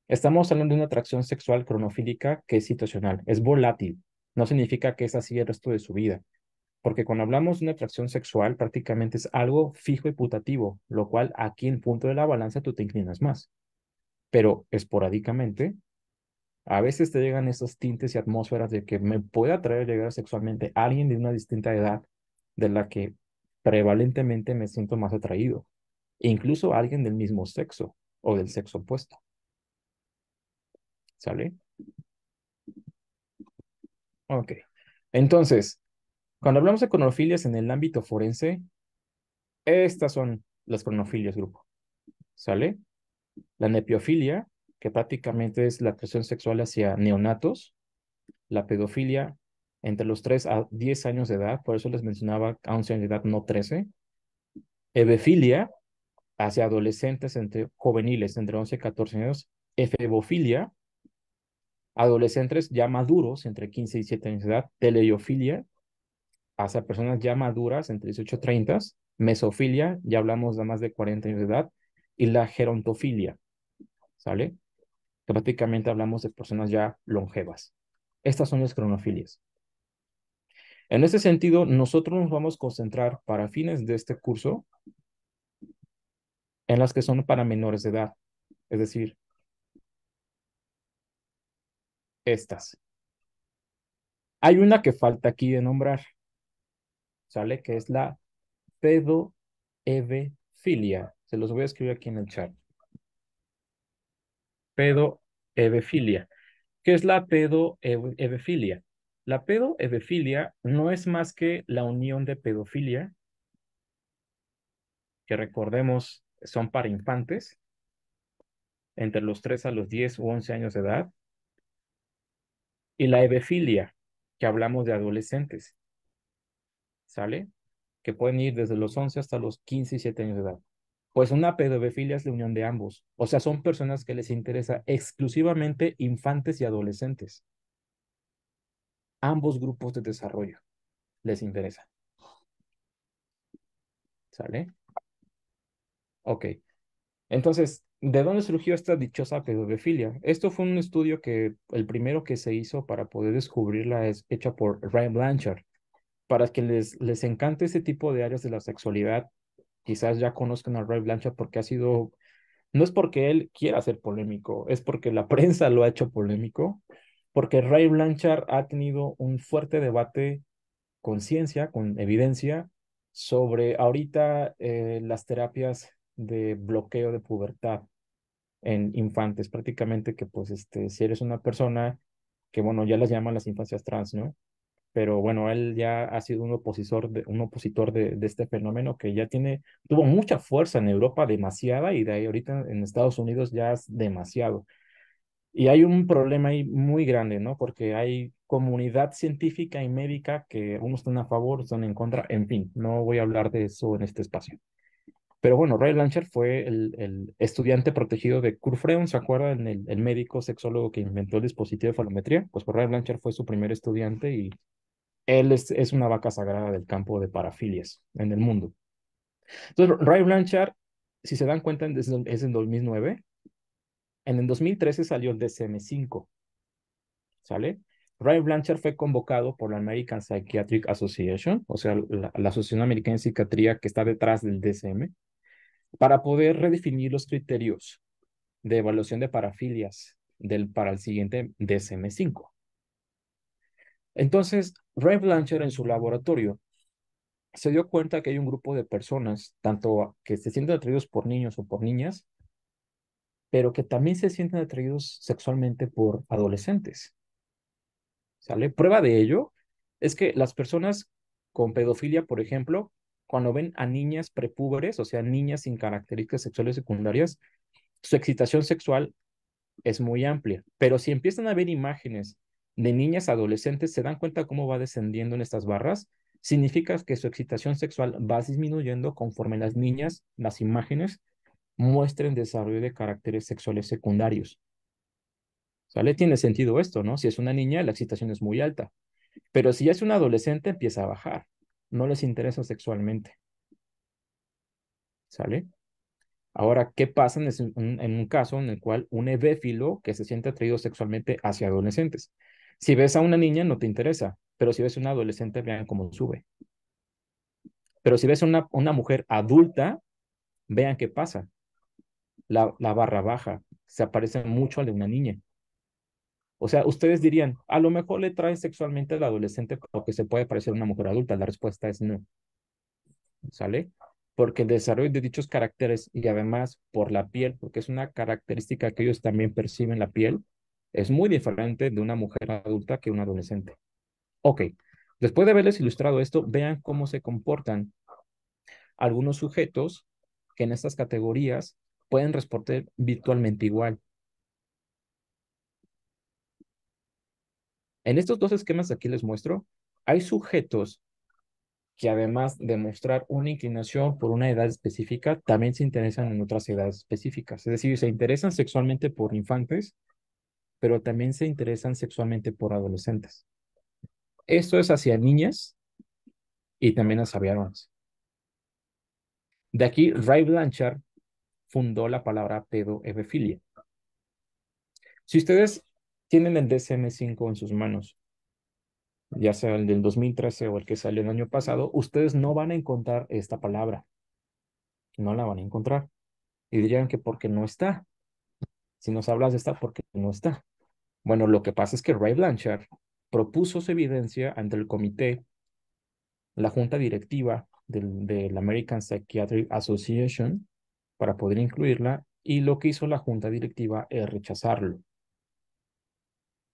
[SPEAKER 2] estamos hablando de una atracción sexual cronofílica que es situacional, es volátil, no significa que es así el resto de su vida. Porque cuando hablamos de una atracción sexual, prácticamente es algo fijo y putativo, lo cual aquí en punto de la balanza tú te inclinas más. Pero esporádicamente, a veces te llegan esos tintes y atmósferas de que me puede atraer llegar sexualmente a alguien de una distinta edad de la que prevalentemente me siento más atraído. E incluso alguien del mismo sexo o del sexo opuesto. ¿Sale? Ok. Entonces, cuando hablamos de cronofilias en el ámbito forense, estas son las cronofilias, grupo. ¿Sale? La nepiofilia, que prácticamente es la atracción sexual hacia neonatos. La pedofilia, entre los 3 a 10 años de edad, por eso les mencionaba a 11 años de edad, no 13. Ebefilia, hacia adolescentes entre juveniles, entre 11 y 14 años. Efebofilia, adolescentes ya maduros, entre 15 y 17 años de edad, teleiofilia, hacia personas ya maduras, entre 18 y 30, mesofilia, ya hablamos de más de 40 años de edad, y la gerontofilia, ¿sale? prácticamente hablamos de personas ya longevas. Estas son las cronofilias. En ese sentido, nosotros nos vamos a concentrar para fines de este curso en las que son para menores de edad, es decir, estas. Hay una que falta aquí de nombrar, ¿sale? Que es la pedoevefilia. Se los voy a escribir aquí en el chat. Pedoevefilia. ¿Qué es la pedoevefilia? La pedoevefilia no es más que la unión de pedofilia, que recordemos son para infantes, entre los 3 a los 10 u 11 años de edad, y la ebefilia, que hablamos de adolescentes, ¿sale? Que pueden ir desde los 11 hasta los 15 y 7 años de edad. Pues una pedoevefilia es la unión de ambos. O sea, son personas que les interesa exclusivamente infantes y adolescentes. Ambos grupos de desarrollo les interesa. ¿Sale? Ok. Entonces, ¿De dónde surgió esta dichosa pedofilia? Esto fue un estudio que el primero que se hizo para poder descubrirla es hecha por Ray Blanchard. Para que les, les encante ese tipo de áreas de la sexualidad, quizás ya conozcan a Ray Blanchard porque ha sido, no es porque él quiera ser polémico, es porque la prensa lo ha hecho polémico, porque Ray Blanchard ha tenido un fuerte debate con ciencia, con evidencia, sobre ahorita eh, las terapias de bloqueo de pubertad en infantes, prácticamente que pues este, si eres una persona que bueno, ya las llaman las infancias trans, ¿no? Pero bueno, él ya ha sido un opositor de, un opositor de, este fenómeno que ya tiene, tuvo mucha fuerza en Europa, demasiada, y de ahí ahorita en Estados Unidos ya es demasiado. Y hay un problema ahí muy grande, ¿no? Porque hay comunidad científica y médica que unos están a favor, están en contra, en fin, no voy a hablar de eso en este espacio. Pero bueno, Ray Blanchard fue el, estudiante protegido de Kurt Freund, ¿se acuerdan? El, el médico sexólogo que inventó el dispositivo de falometría. Pues, pues Ray Blanchard fue su primer estudiante y él es, es, una vaca sagrada del campo de parafilias en el mundo. Entonces, Ray Blanchard si se dan cuenta, es en 2009. En el 2013 salió el DSM-5. ¿Sale? Ray Blanchard fue convocado por la American Psychiatric Association, o sea, la, Asociación Americana de Psiquiatría que está detrás del DSM, para poder redefinir los criterios de evaluación de parafilias del, para el siguiente DSM-5. Entonces, Ray Blanchard en su laboratorio se dio cuenta que hay un grupo de personas, tanto que se sienten atraídos por niños o por niñas, pero que también se sienten atraídos sexualmente por adolescentes. ¿Sale? Prueba de ello es que las personas con pedofilia, por ejemplo, cuando ven a niñas prepúberes, o sea, niñas sin características sexuales secundarias, su excitación sexual es muy amplia. Pero si empiezan a ver imágenes de niñas adolescentes, se dan cuenta cómo va descendiendo en estas barras, significa que su excitación sexual va disminuyendo conforme las niñas, las imágenes, muestren desarrollo de caracteres sexuales secundarios. ¿Sale? Tiene sentido esto, ¿no? Si es una niña, la excitación es muy alta. Pero si ya es un adolescente, empieza a bajar. No les interesa sexualmente. ¿Sale? Ahora, ¿qué pasa en un, caso en el cual un hebéfilo que se siente atraído sexualmente hacia adolescentes? Si ves a una niña, no te interesa, pero si ves a un adolescente, vean cómo sube. Pero si ves a una, una mujer adulta, vean qué pasa. La, la barra baja se aparece mucho al de una niña. O sea, ustedes dirían, a lo mejor le traen sexualmente al adolescente porque se puede parecer a una mujer adulta. La respuesta es no. ¿Sale? Porque el desarrollo de dichos caracteres y además por la piel, porque es una característica que ellos también perciben la piel, es muy diferente de una mujer adulta que un adolescente. Ok, después de haberles ilustrado esto, vean cómo se comportan algunos sujetos que en estas categorías pueden responder virtualmente igual. En estos dos esquemas que aquí les muestro, hay sujetos que además de mostrar una inclinación por una edad específica, también se interesan en otras edades específicas. Es decir, se interesan sexualmente por infantes, pero también se interesan sexualmente por adolescentes. Esto es hacia niñas y también hacia varones. De aquí, Ray Blanchard fundó la palabra pedoebefilia. Si ustedes tienen el DSM-5 en sus manos, ya sea el del 2013 o el que salió el año pasado, ustedes no van a encontrar esta palabra. No la van a encontrar. Y dirían que porque no está. Si nos hablas de esta, porque no está. Bueno, lo que pasa es que Ray Blanchard propuso su evidencia ante el comité, la junta directiva de la American Psychiatric Association, para poder incluirla, y lo que hizo la junta directiva es rechazarlo.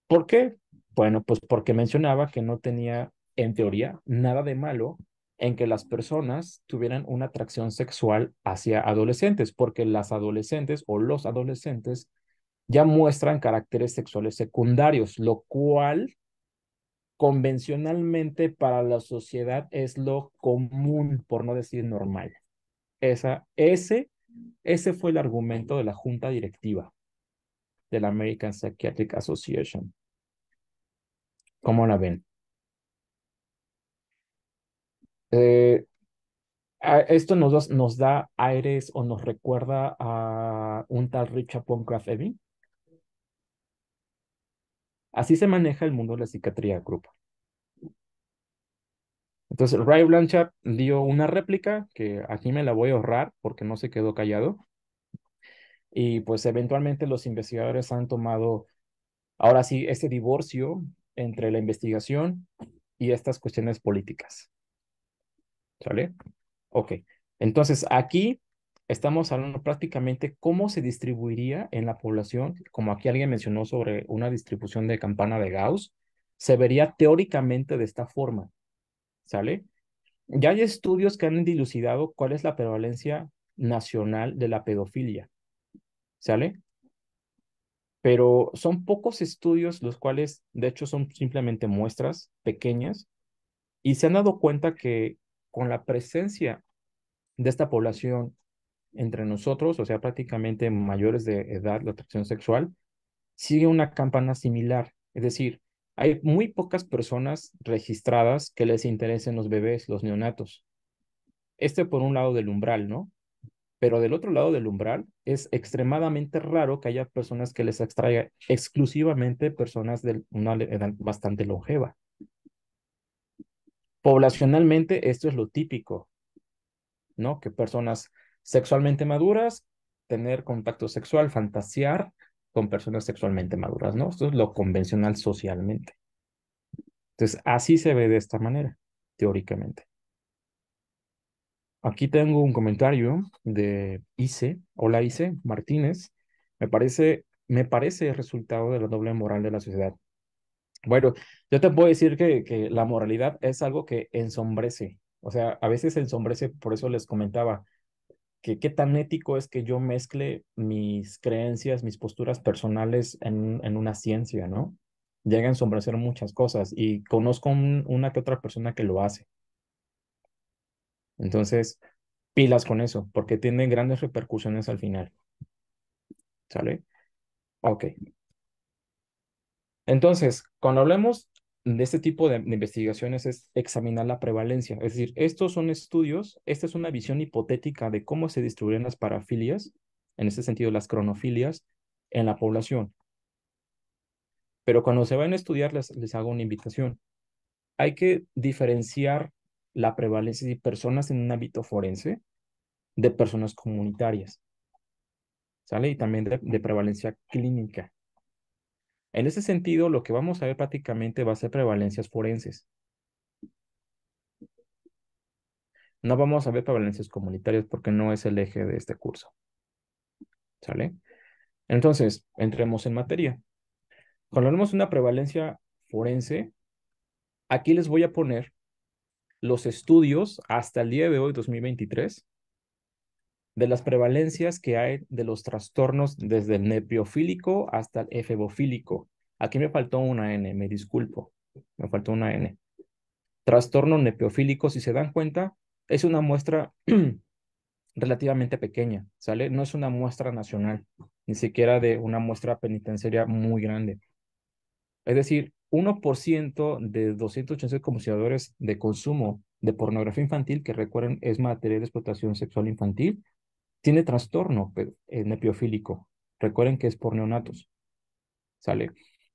[SPEAKER 2] ¿Por qué? Bueno, pues porque mencionaba que no tenía, en teoría, nada de malo en que las personas tuvieran una atracción sexual hacia adolescentes, porque las adolescentes o los adolescentes ya muestran caracteres sexuales secundarios, lo cual convencionalmente para la sociedad es lo común, por no decir normal. Esa, ese, ese fue el argumento de la junta directiva de la American Psychiatric Association. ¿Cómo la ven? Eh, esto nos, da aires o nos recuerda a un tal Richard Poncraft Evin. Así se maneja el mundo de la psiquiatría grupo. Entonces, Ray Blanchard dio una réplica que aquí me la voy a ahorrar porque no se quedó callado. Y pues eventualmente los investigadores han tomado, ahora sí, este divorcio entre la investigación y estas cuestiones políticas. ¿Sale? Ok. Entonces, aquí estamos hablando prácticamente cómo se distribuiría en la población, como aquí alguien mencionó sobre una distribución de campana de Gauss, se vería teóricamente de esta forma. ¿Sale? Ya hay estudios que han dilucidado cuál es la prevalencia nacional de la pedofilia. ¿Sale? Pero son pocos estudios los cuales, de hecho, son simplemente muestras pequeñas y se han dado cuenta que con la presencia de esta población entre nosotros, o sea, prácticamente mayores de edad, la atracción sexual, sigue una campana similar. Es decir, hay muy pocas personas registradas que les interesen los bebés, los neonatos. Este por un lado del umbral, ¿no? Pero del otro lado del umbral, es extremadamente raro que haya personas que les extraiga exclusivamente personas de una edad bastante longeva. Poblacionalmente, esto es lo típico, ¿no? Que personas sexualmente maduras, tener contacto sexual, fantasear con personas sexualmente maduras, ¿no? Esto es lo convencional socialmente. Entonces, así se ve de esta manera, teóricamente. Aquí tengo un comentario de Ice, hola Ice Martínez. Me parece, me parece el resultado de la doble moral de la sociedad. Bueno, yo te puedo decir que, que la moralidad es algo que ensombrece. O sea, a veces ensombrece, por eso les comentaba, que qué tan ético es que yo mezcle mis creencias, mis posturas personales en, en una ciencia, ¿no? Llega a ensombrecer muchas cosas y conozco una que otra persona que lo hace. Entonces, pilas con eso, porque tiene grandes repercusiones al final. ¿Sale? Ok. Entonces, cuando hablemos de este tipo de, investigaciones es examinar la prevalencia. Es decir, estos son estudios, esta es una visión hipotética de cómo se distribuyen las parafilias, en este sentido las cronofilias, en la población. Pero cuando se van a estudiar, les, les hago una invitación. Hay que diferenciar la prevalencia de personas en un ámbito forense de personas comunitarias. ¿Sale? Y también de, prevalencia clínica. En ese sentido, lo que vamos a ver prácticamente va a ser prevalencias forenses. No vamos a ver prevalencias comunitarias porque no es el eje de este curso. ¿Sale? Entonces, entremos en materia. Cuando hablamos de una prevalencia forense, aquí les voy a poner los estudios hasta el día de hoy, 2023, de las prevalencias que hay de los trastornos desde el nepiofílico hasta el efebofílico. Aquí me faltó una N, me disculpo, me faltó una N. Trastorno nepiofílico, si se dan cuenta, es una muestra relativamente pequeña, ¿sale? No es una muestra nacional, ni siquiera de una muestra penitenciaria muy grande. Es decir, 1% de 286 comerciadores de consumo de pornografía infantil, que recuerden es material de explotación sexual infantil, tiene trastorno nepiofílico. Recuerden que es por neonatos. ¿Sale?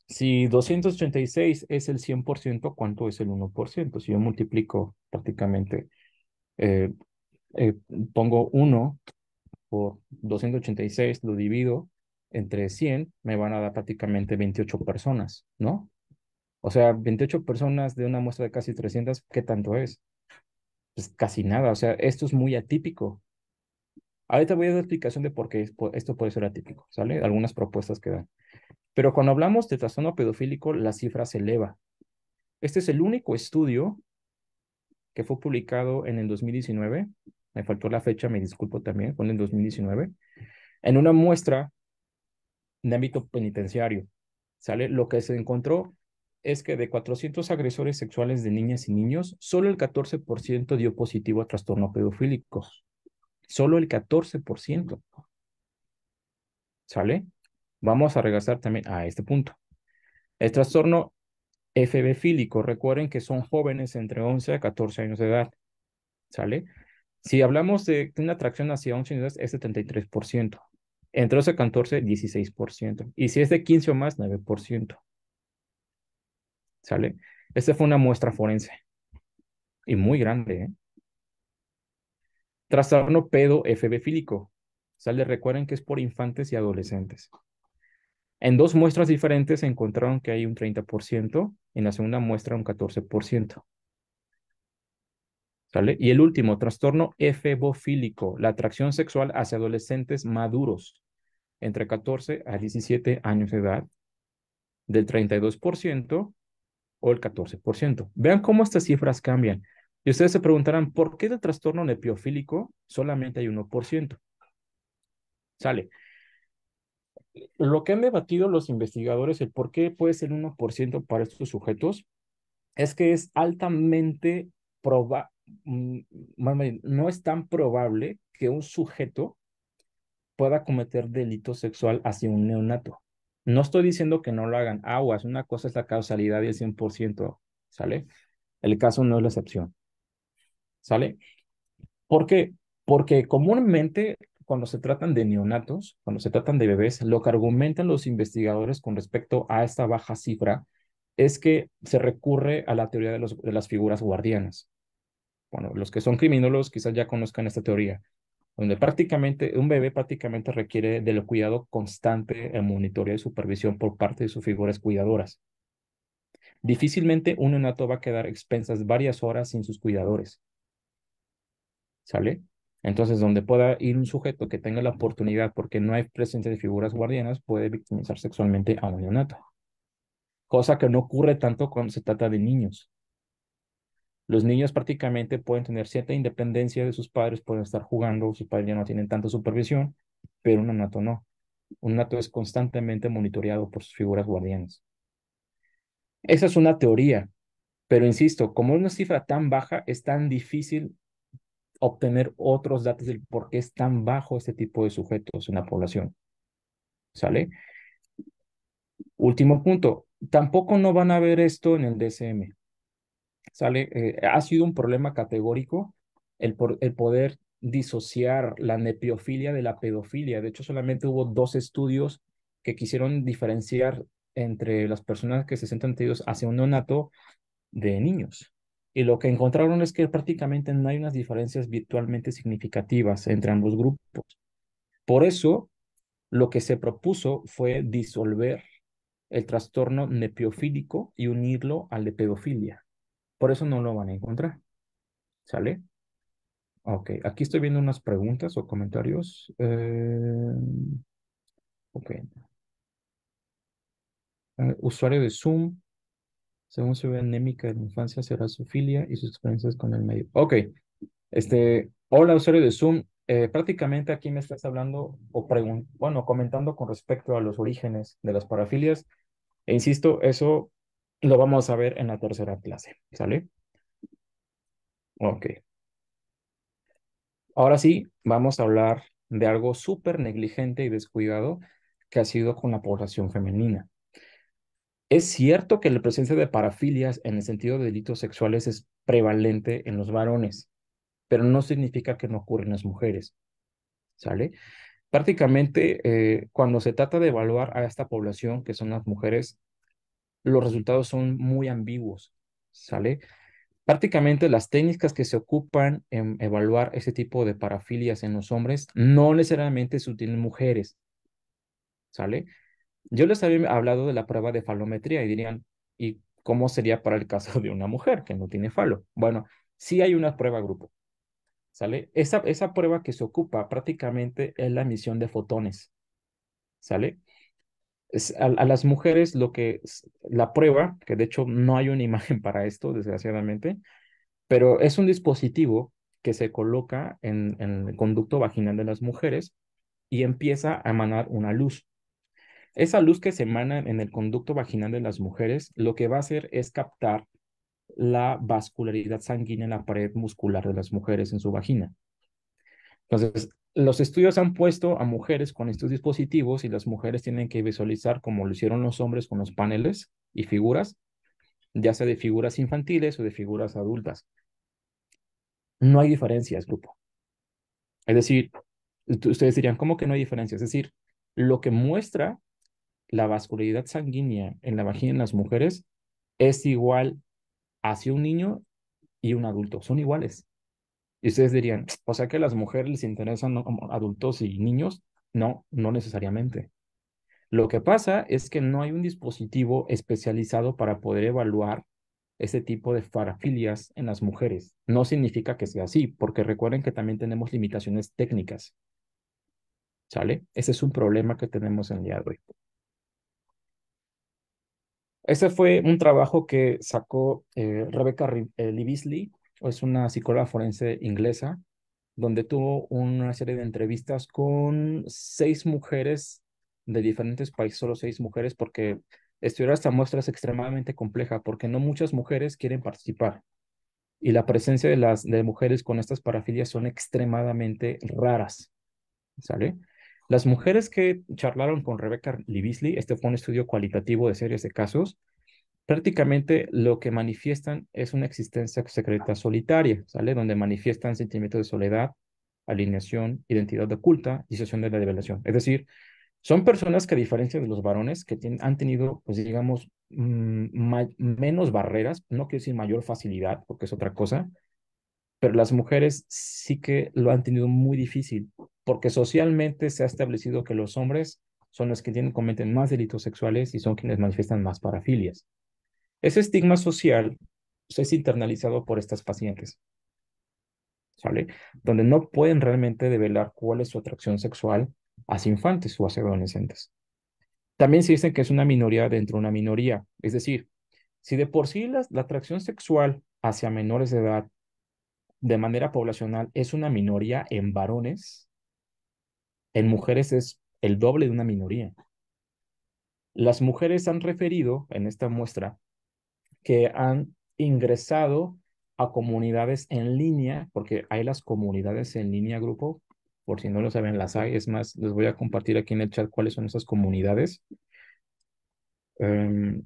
[SPEAKER 2] Si 286 es el 100%, ¿cuánto es el 1%? Si yo multiplico prácticamente, eh, eh, pongo 1 por 286, lo divido entre 100, me van a dar prácticamente 28 personas, ¿no? O sea, 28 personas de una muestra de casi 300, ¿qué tanto es? Pues casi nada, o sea, esto es muy atípico. Ahorita voy a dar explicación de por qué esto puede ser atípico, ¿sale? Algunas propuestas que dan. Pero cuando hablamos de trastorno pedofílico, la cifra se eleva. Este es el único estudio que fue publicado en el 2019. Me faltó la fecha, me disculpo también, fue en el 2019. En una muestra de ámbito penitenciario, ¿sale? Lo que se encontró es que de 400 agresores sexuales de niñas y niños, solo el 14% dio positivo a trastorno pedofílico. Solo el 14%. ¿Sale? Vamos a regresar también a este punto. El trastorno FB recuerden que son jóvenes entre 11 a 14 años de edad. ¿Sale? Si hablamos de una atracción hacia 11 años, es 73%. Entre 11 a 14, 16%. Y si es de 15 o más, 9%. ¿Sale? Esta fue una muestra forense. Y muy grande, ¿eh? Trastorno pedo FB ¿Sale? Recuerden que es por infantes y adolescentes. En dos muestras diferentes se encontraron que hay un 30%, en la segunda muestra un 14%. ¿Sale? Y el último, trastorno efebofílico, la atracción sexual hacia adolescentes maduros, entre 14 a 17 años de edad, del 32%, o el 14%. Vean cómo estas cifras cambian. Y ustedes se preguntarán, ¿por qué del trastorno nepiofílico solamente hay 1%? Sale. Lo que han debatido los investigadores, el por qué puede ser 1% para estos sujetos, es que es altamente probable, mm, no es tan probable que un sujeto pueda cometer delito sexual hacia un neonato. No estoy diciendo que no lo hagan. Aguas, una cosa es la causalidad y el 100%, ¿sale? El caso no es la excepción, ¿sale? ¿Por qué? Porque comúnmente cuando se tratan de neonatos, cuando se tratan de bebés, lo que argumentan los investigadores con respecto a esta baja cifra es que se recurre a la teoría de, de las figuras guardianas. Bueno, los que son criminólogos quizás ya conozcan esta teoría, donde prácticamente un bebé prácticamente requiere del cuidado constante, el monitoreo y supervisión por parte de sus figuras cuidadoras. Difícilmente un neonato va a quedar expensas varias horas sin sus cuidadores. ¿Sale? Entonces, donde pueda ir un sujeto que tenga la oportunidad, porque no hay presencia de figuras guardianas, puede victimizar sexualmente a un neonato. Cosa que no ocurre tanto cuando se trata de niños. Los niños prácticamente pueden tener cierta independencia de sus padres, pueden estar jugando, sus padres ya no tienen tanta supervisión, pero un neonato no. Un neonato es constantemente monitoreado por sus figuras guardianas. Esa es una teoría, pero insisto, como es una cifra tan baja, es tan difícil obtener otros datos del por qué es tan bajo este tipo de sujetos en la población. ¿Sale? Último punto, tampoco no van a ver esto en el DSM. ¿Sale? Eh, ha sido un problema categórico el, el poder disociar la nepiofilia de la pedofilia. De hecho, solamente hubo dos estudios que quisieron diferenciar entre las personas que se sienten atraídos hacia un neonato de niños. Y lo que encontraron es que prácticamente no hay unas diferencias virtualmente significativas entre ambos grupos. Por eso, lo que se propuso fue disolver el trastorno nepiofílico y unirlo al de pedofilia. Por eso no lo van a encontrar. ¿Sale? Ok, aquí estoy viendo unas preguntas o comentarios. Eh, ok. Usuario de Zoom, según se ve anémica la infancia, será su filia y sus experiencias con el medio. Ok, este, hola usuario de Zoom, eh, prácticamente aquí me estás hablando o bueno, comentando con respecto a los orígenes de las parafilias. E insisto, eso lo vamos a ver en la tercera clase, ¿sale? Ok. Ahora sí, vamos a hablar de algo súper negligente y descuidado que ha sido con la población femenina. Es cierto que la presencia de parafilias en el sentido de delitos sexuales es prevalente en los varones, pero no significa que no ocurra en las mujeres. ¿Sale? Prácticamente, eh, cuando se trata de evaluar a esta población, que son las mujeres, los resultados son muy ambiguos. ¿Sale? Prácticamente las técnicas que se ocupan en evaluar ese tipo de parafilias en los hombres no necesariamente se utilizan mujeres. ¿Sale? Yo les había hablado de la prueba de falometría y dirían, ¿y cómo sería para el caso de una mujer que no tiene falo? Bueno, sí hay una prueba grupo. ¿Sale? Esa, esa prueba que se ocupa prácticamente es la emisión de fotones. ¿Sale? A, las mujeres lo que la prueba, que de hecho no hay una imagen para esto, desgraciadamente, pero es un dispositivo que se coloca en, en el conducto vaginal de las mujeres y empieza a emanar una luz. Esa luz que se emana en el conducto vaginal de las mujeres, lo que va a hacer es captar la vascularidad sanguínea en la pared muscular de las mujeres en su vagina. Entonces, los estudios han puesto a mujeres con estos dispositivos y las mujeres tienen que visualizar como lo hicieron los hombres con los paneles y figuras, ya sea de figuras infantiles o de figuras adultas. No hay diferencias, grupo. Es decir, ustedes dirían, ¿cómo que no hay diferencias? Es decir, lo que muestra la vascularidad sanguínea en la vagina en las mujeres es igual hacia un niño y un adulto, son iguales. Y ustedes dirían, o sea que a las mujeres les interesan adultos y niños. No, no necesariamente. Lo que pasa es que no hay un dispositivo especializado para poder evaluar ese tipo de parafilias en las mujeres. No significa que sea así, porque recuerden que también tenemos limitaciones técnicas. ¿Sale? Ese es un problema que tenemos en el día de hoy. Ese fue un trabajo que sacó eh, Rebecca Livisley, es una psicóloga forense inglesa, donde tuvo una serie de entrevistas con seis mujeres de diferentes países, solo seis mujeres, porque estudiar esta muestra es extremadamente compleja, porque no muchas mujeres quieren participar. Y la presencia de las de mujeres con estas parafilias son extremadamente raras. ¿Sale? Las mujeres que charlaron con Rebecca Livisley, este fue un estudio cualitativo de series de casos, prácticamente lo que manifiestan es una existencia secreta solitaria, ¿sale? Donde manifiestan sentimientos de soledad, alineación, identidad oculta, disociación de la revelación. Es decir, son personas que a diferencia de los varones que han tenido, pues digamos, mm, menos barreras, no quiero decir mayor facilidad, porque es otra cosa, pero las mujeres sí que lo han tenido muy difícil, porque socialmente se ha establecido que los hombres son los que cometen más delitos sexuales y son quienes manifiestan más parafilias. Ese estigma social es internalizado por estas pacientes, ¿sale? Donde no pueden realmente develar cuál es su atracción sexual hacia infantes o hacia adolescentes. También se dice que es una minoría dentro de una minoría, es decir, si de por sí la, la atracción sexual hacia menores de edad de manera poblacional es una minoría en varones, en mujeres es el doble de una minoría. Las mujeres han referido en esta muestra que han ingresado a comunidades en línea, porque hay las comunidades en línea, grupo, por si no lo saben, las hay. Es más, les voy a compartir aquí en el chat cuáles son esas comunidades. Em,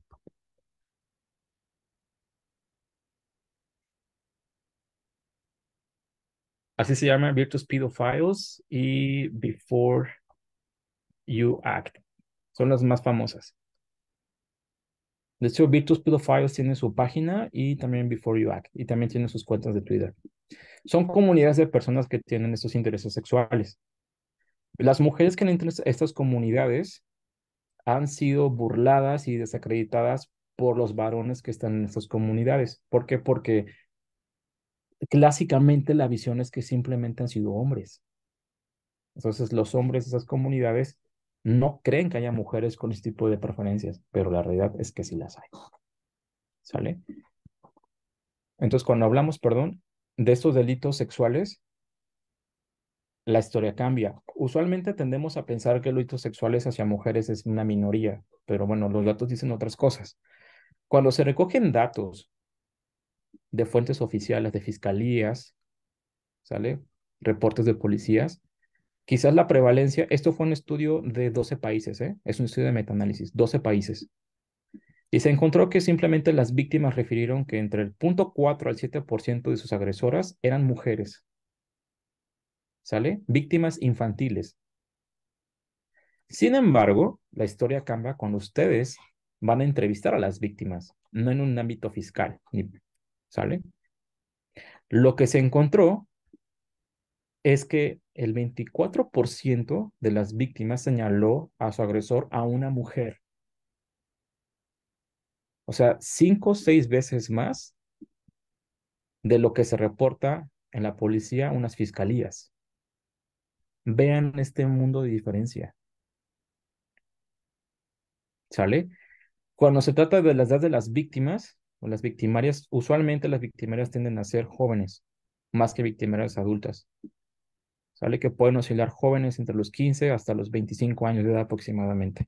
[SPEAKER 2] así se llama Virtus Pedophiles y Before You Act. Son las más famosas. De hecho, Virtus Pedophiles tiene su página y también Before You Act. Y también tiene sus cuentas de Twitter. Son comunidades de personas que tienen estos intereses sexuales. Las mujeres que entran a estas comunidades han sido burladas y desacreditadas por los varones que están en estas comunidades. ¿Por qué? Porque clásicamente la visión es que simplemente han sido hombres. Entonces los hombres de esas comunidades no creen que haya mujeres con este tipo de preferencias, pero la realidad es que sí las hay. ¿Sale? Entonces cuando hablamos, perdón, de estos delitos sexuales, la historia cambia. Usualmente tendemos a pensar que los delitos sexuales hacia mujeres es una minoría, pero bueno, los datos dicen otras cosas. Cuando se recogen datos de fuentes oficiales, de fiscalías, ¿sale? Reportes de policías, quizás la prevalencia, esto fue un estudio de 12 países, ¿eh? Es un estudio de metaanálisis, 12 países. Y se encontró que simplemente las víctimas refirieron que entre el 0.4 al 7% de sus agresoras eran mujeres. ¿Sale? Víctimas infantiles. Sin embargo, la historia cambia cuando ustedes van a entrevistar a las víctimas, no en un ámbito fiscal. ¿Sale? Lo que se encontró es que el 24% de las víctimas señaló a su agresor a una mujer. O sea, cinco o seis veces más de lo que se reporta en la policía, unas fiscalías. Vean este mundo de diferencia. ¿Sale? Cuando se trata de las edades de las víctimas o las victimarias, usualmente las victimarias tienden a ser jóvenes, más que victimarias adultas. ¿Sale? Que pueden oscilar jóvenes entre los 15 hasta los 25 años de edad aproximadamente.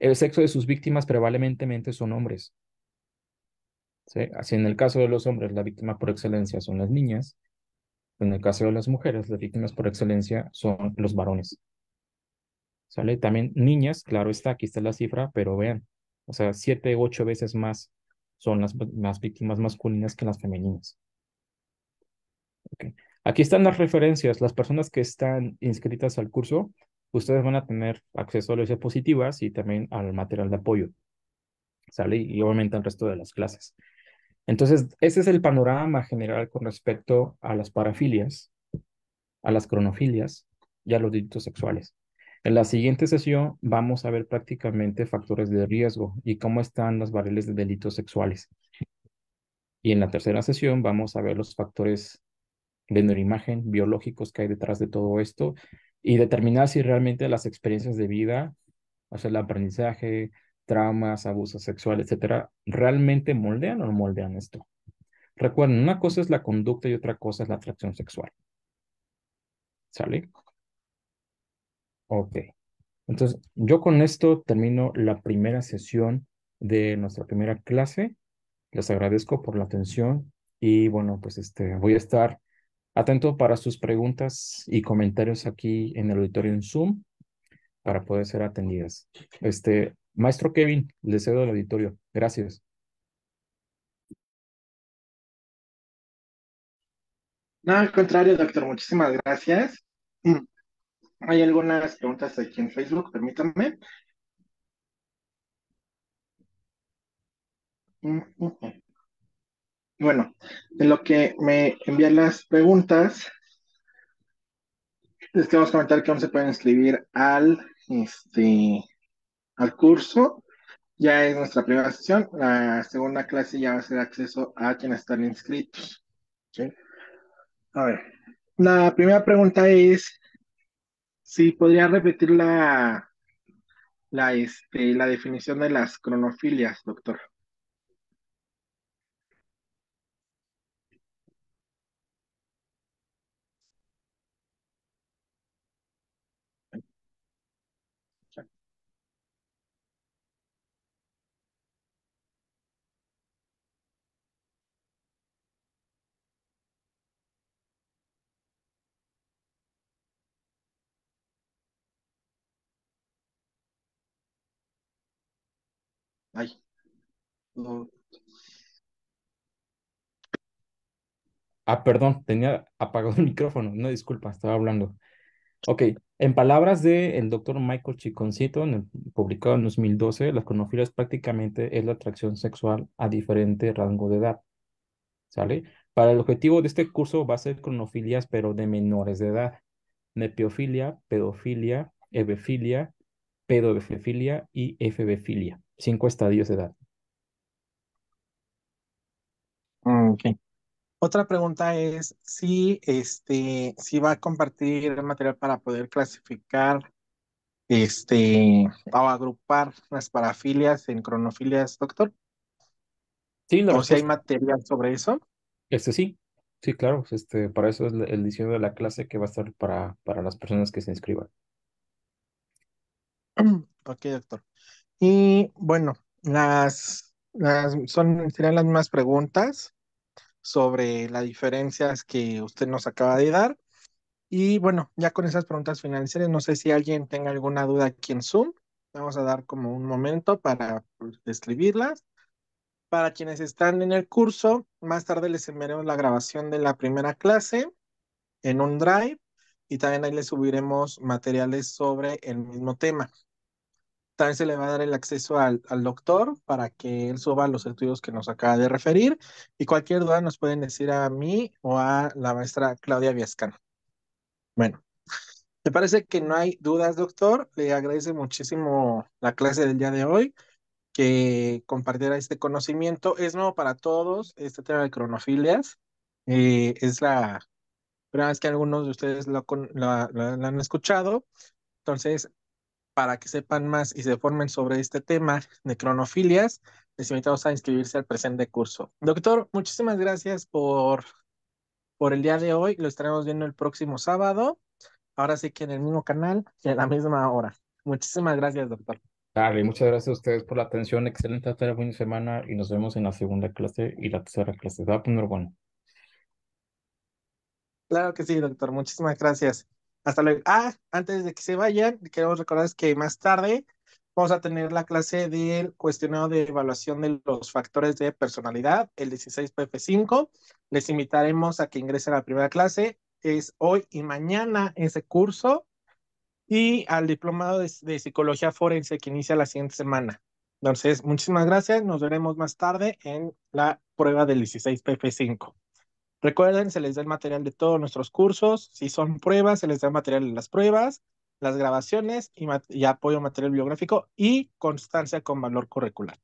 [SPEAKER 2] El sexo de sus víctimas prevalentemente son hombres. Así en el caso de los hombres, la víctima por excelencia son las niñas. En el caso de las mujeres, las víctimas por excelencia son los varones. ¿Sale? También niñas, claro está, aquí está la cifra, pero vean, o sea, siete, ocho veces más son las, las víctimas masculinas que las femeninas. Aquí están las referencias. Las personas que están inscritas al curso ustedes van a tener acceso a las diapositivas y también al material de apoyo. ¿Sale? Y obviamente al resto de las clases. Entonces, ese es el panorama general con respecto a las parafilias, a las cronofilias y a los delitos sexuales. En la siguiente sesión vamos a ver prácticamente factores de riesgo y cómo están las variables de delitos sexuales. Y en la tercera sesión vamos a ver los factores de neuroimagen biológicos que hay detrás de todo esto y determinar si realmente las experiencias de vida, o sea, el aprendizaje, traumas, abusos sexuales, etcétera, realmente moldean o no moldean esto. Recuerden, una cosa es la conducta y otra cosa es la atracción sexual. ¿Sale? Ok. Entonces, yo con esto termino la primera sesión de nuestra primera clase. Les agradezco por la atención y bueno, pues este, voy a estar Atento para sus preguntas y comentarios aquí en el auditorio en Zoom para poder ser atendidas. Este, maestro Kevin, le cedo el auditorio. Gracias.
[SPEAKER 1] No, al contrario, doctor, muchísimas gracias. Mm, Hay algunas preguntas aquí en Facebook, permítanme. Bueno, de lo que me envían las preguntas, les queremos comentar que aún se pueden inscribir al, este, al curso. Ya es nuestra primera sesión. La segunda clase ya va a ser acceso a quienes están inscritos. ¿sí? A ver, la primera pregunta es si podría repetir la, la, este, la definición de las cronofilias, doctor.
[SPEAKER 2] Ah, perdón, tenía apagado el micrófono. No, disculpa, estaba hablando. Ok, en palabras del doctor Michael Chiconcito, en el- publicado en 2012, las cronofilias prácticamente es la atracción sexual a diferente rango de edad. ¿Sale? Para el objetivo de este curso va a ser cronofilias, pero de menores de edad. Nepiofilia, pedofilia, hebefilia, pedobefilia y efebefilia. Cinco estadios de edad.
[SPEAKER 1] Ok. Otra pregunta es si, este, si va a compartir el material para poder clasificar este, o agrupar las parafilias en cronofilias, doctor.
[SPEAKER 2] Sí, la
[SPEAKER 1] O si hay material sobre eso.
[SPEAKER 2] este sí, sí, claro, este, para eso es el diseño de la clase que va a estar para, para las personas que se inscriban.
[SPEAKER 1] Ok, doctor. Y bueno, las, son, serían las mismas preguntas sobre las diferencias que usted nos acaba de dar. Y bueno, ya con esas preguntas financieras, no sé si alguien tenga alguna duda aquí en Zoom. Vamos a dar como un momento para escribirlas. Para quienes están en el curso, más tarde les enviaremos la grabación de la primera clase en un drive y también ahí les subiremos materiales sobre el mismo tema. También se le va a dar el acceso al, al doctor para que él suba los estudios que nos acaba de referir y cualquier duda nos pueden decir a mí o a la maestra Claudia Viescano. Bueno, me parece que no hay dudas, doctor. Le agradece muchísimo la clase del día de hoy, que compartiera este conocimiento. Es nuevo para todos este tema de cronofilias. Eh, es la primera vez que algunos de ustedes lo, la- la- la han escuchado. Entonces, para que sepan más y se formen sobre este tema de cronofilias, les invitamos a inscribirse al presente curso. Doctor, muchísimas gracias por, por el día de hoy. Lo estaremos viendo el próximo sábado. Ahora sí que en el mismo canal y a la misma hora. Muchísimas gracias, doctor.
[SPEAKER 2] Dale, muchas gracias a ustedes por la atención. Excelente tarde, buena semana y nos vemos en la segunda clase y la tercera clase. Se va a poner bueno.
[SPEAKER 1] Claro que sí, doctor. Muchísimas gracias. Hasta luego. Ah, antes de que se vayan, queremos recordarles que más tarde vamos a tener la clase del cuestionario de evaluación de los factores de personalidad, el 16PF5. Les invitaremos a que ingresen a la primera clase. Es hoy y mañana ese curso. Y al diplomado de, de psicología forense que inicia la siguiente semana. Entonces, muchísimas gracias. Nos veremos más tarde en la prueba del 16PF5. Recuerden, se les da el material de todos nuestros cursos. Si son pruebas, se les da el material de las pruebas, las grabaciones y, y apoyo material biográfico y constancia con valor curricular.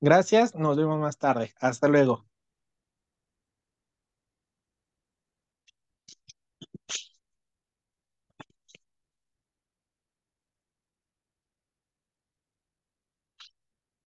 [SPEAKER 1] Gracias, nos vemos más tarde. Hasta luego.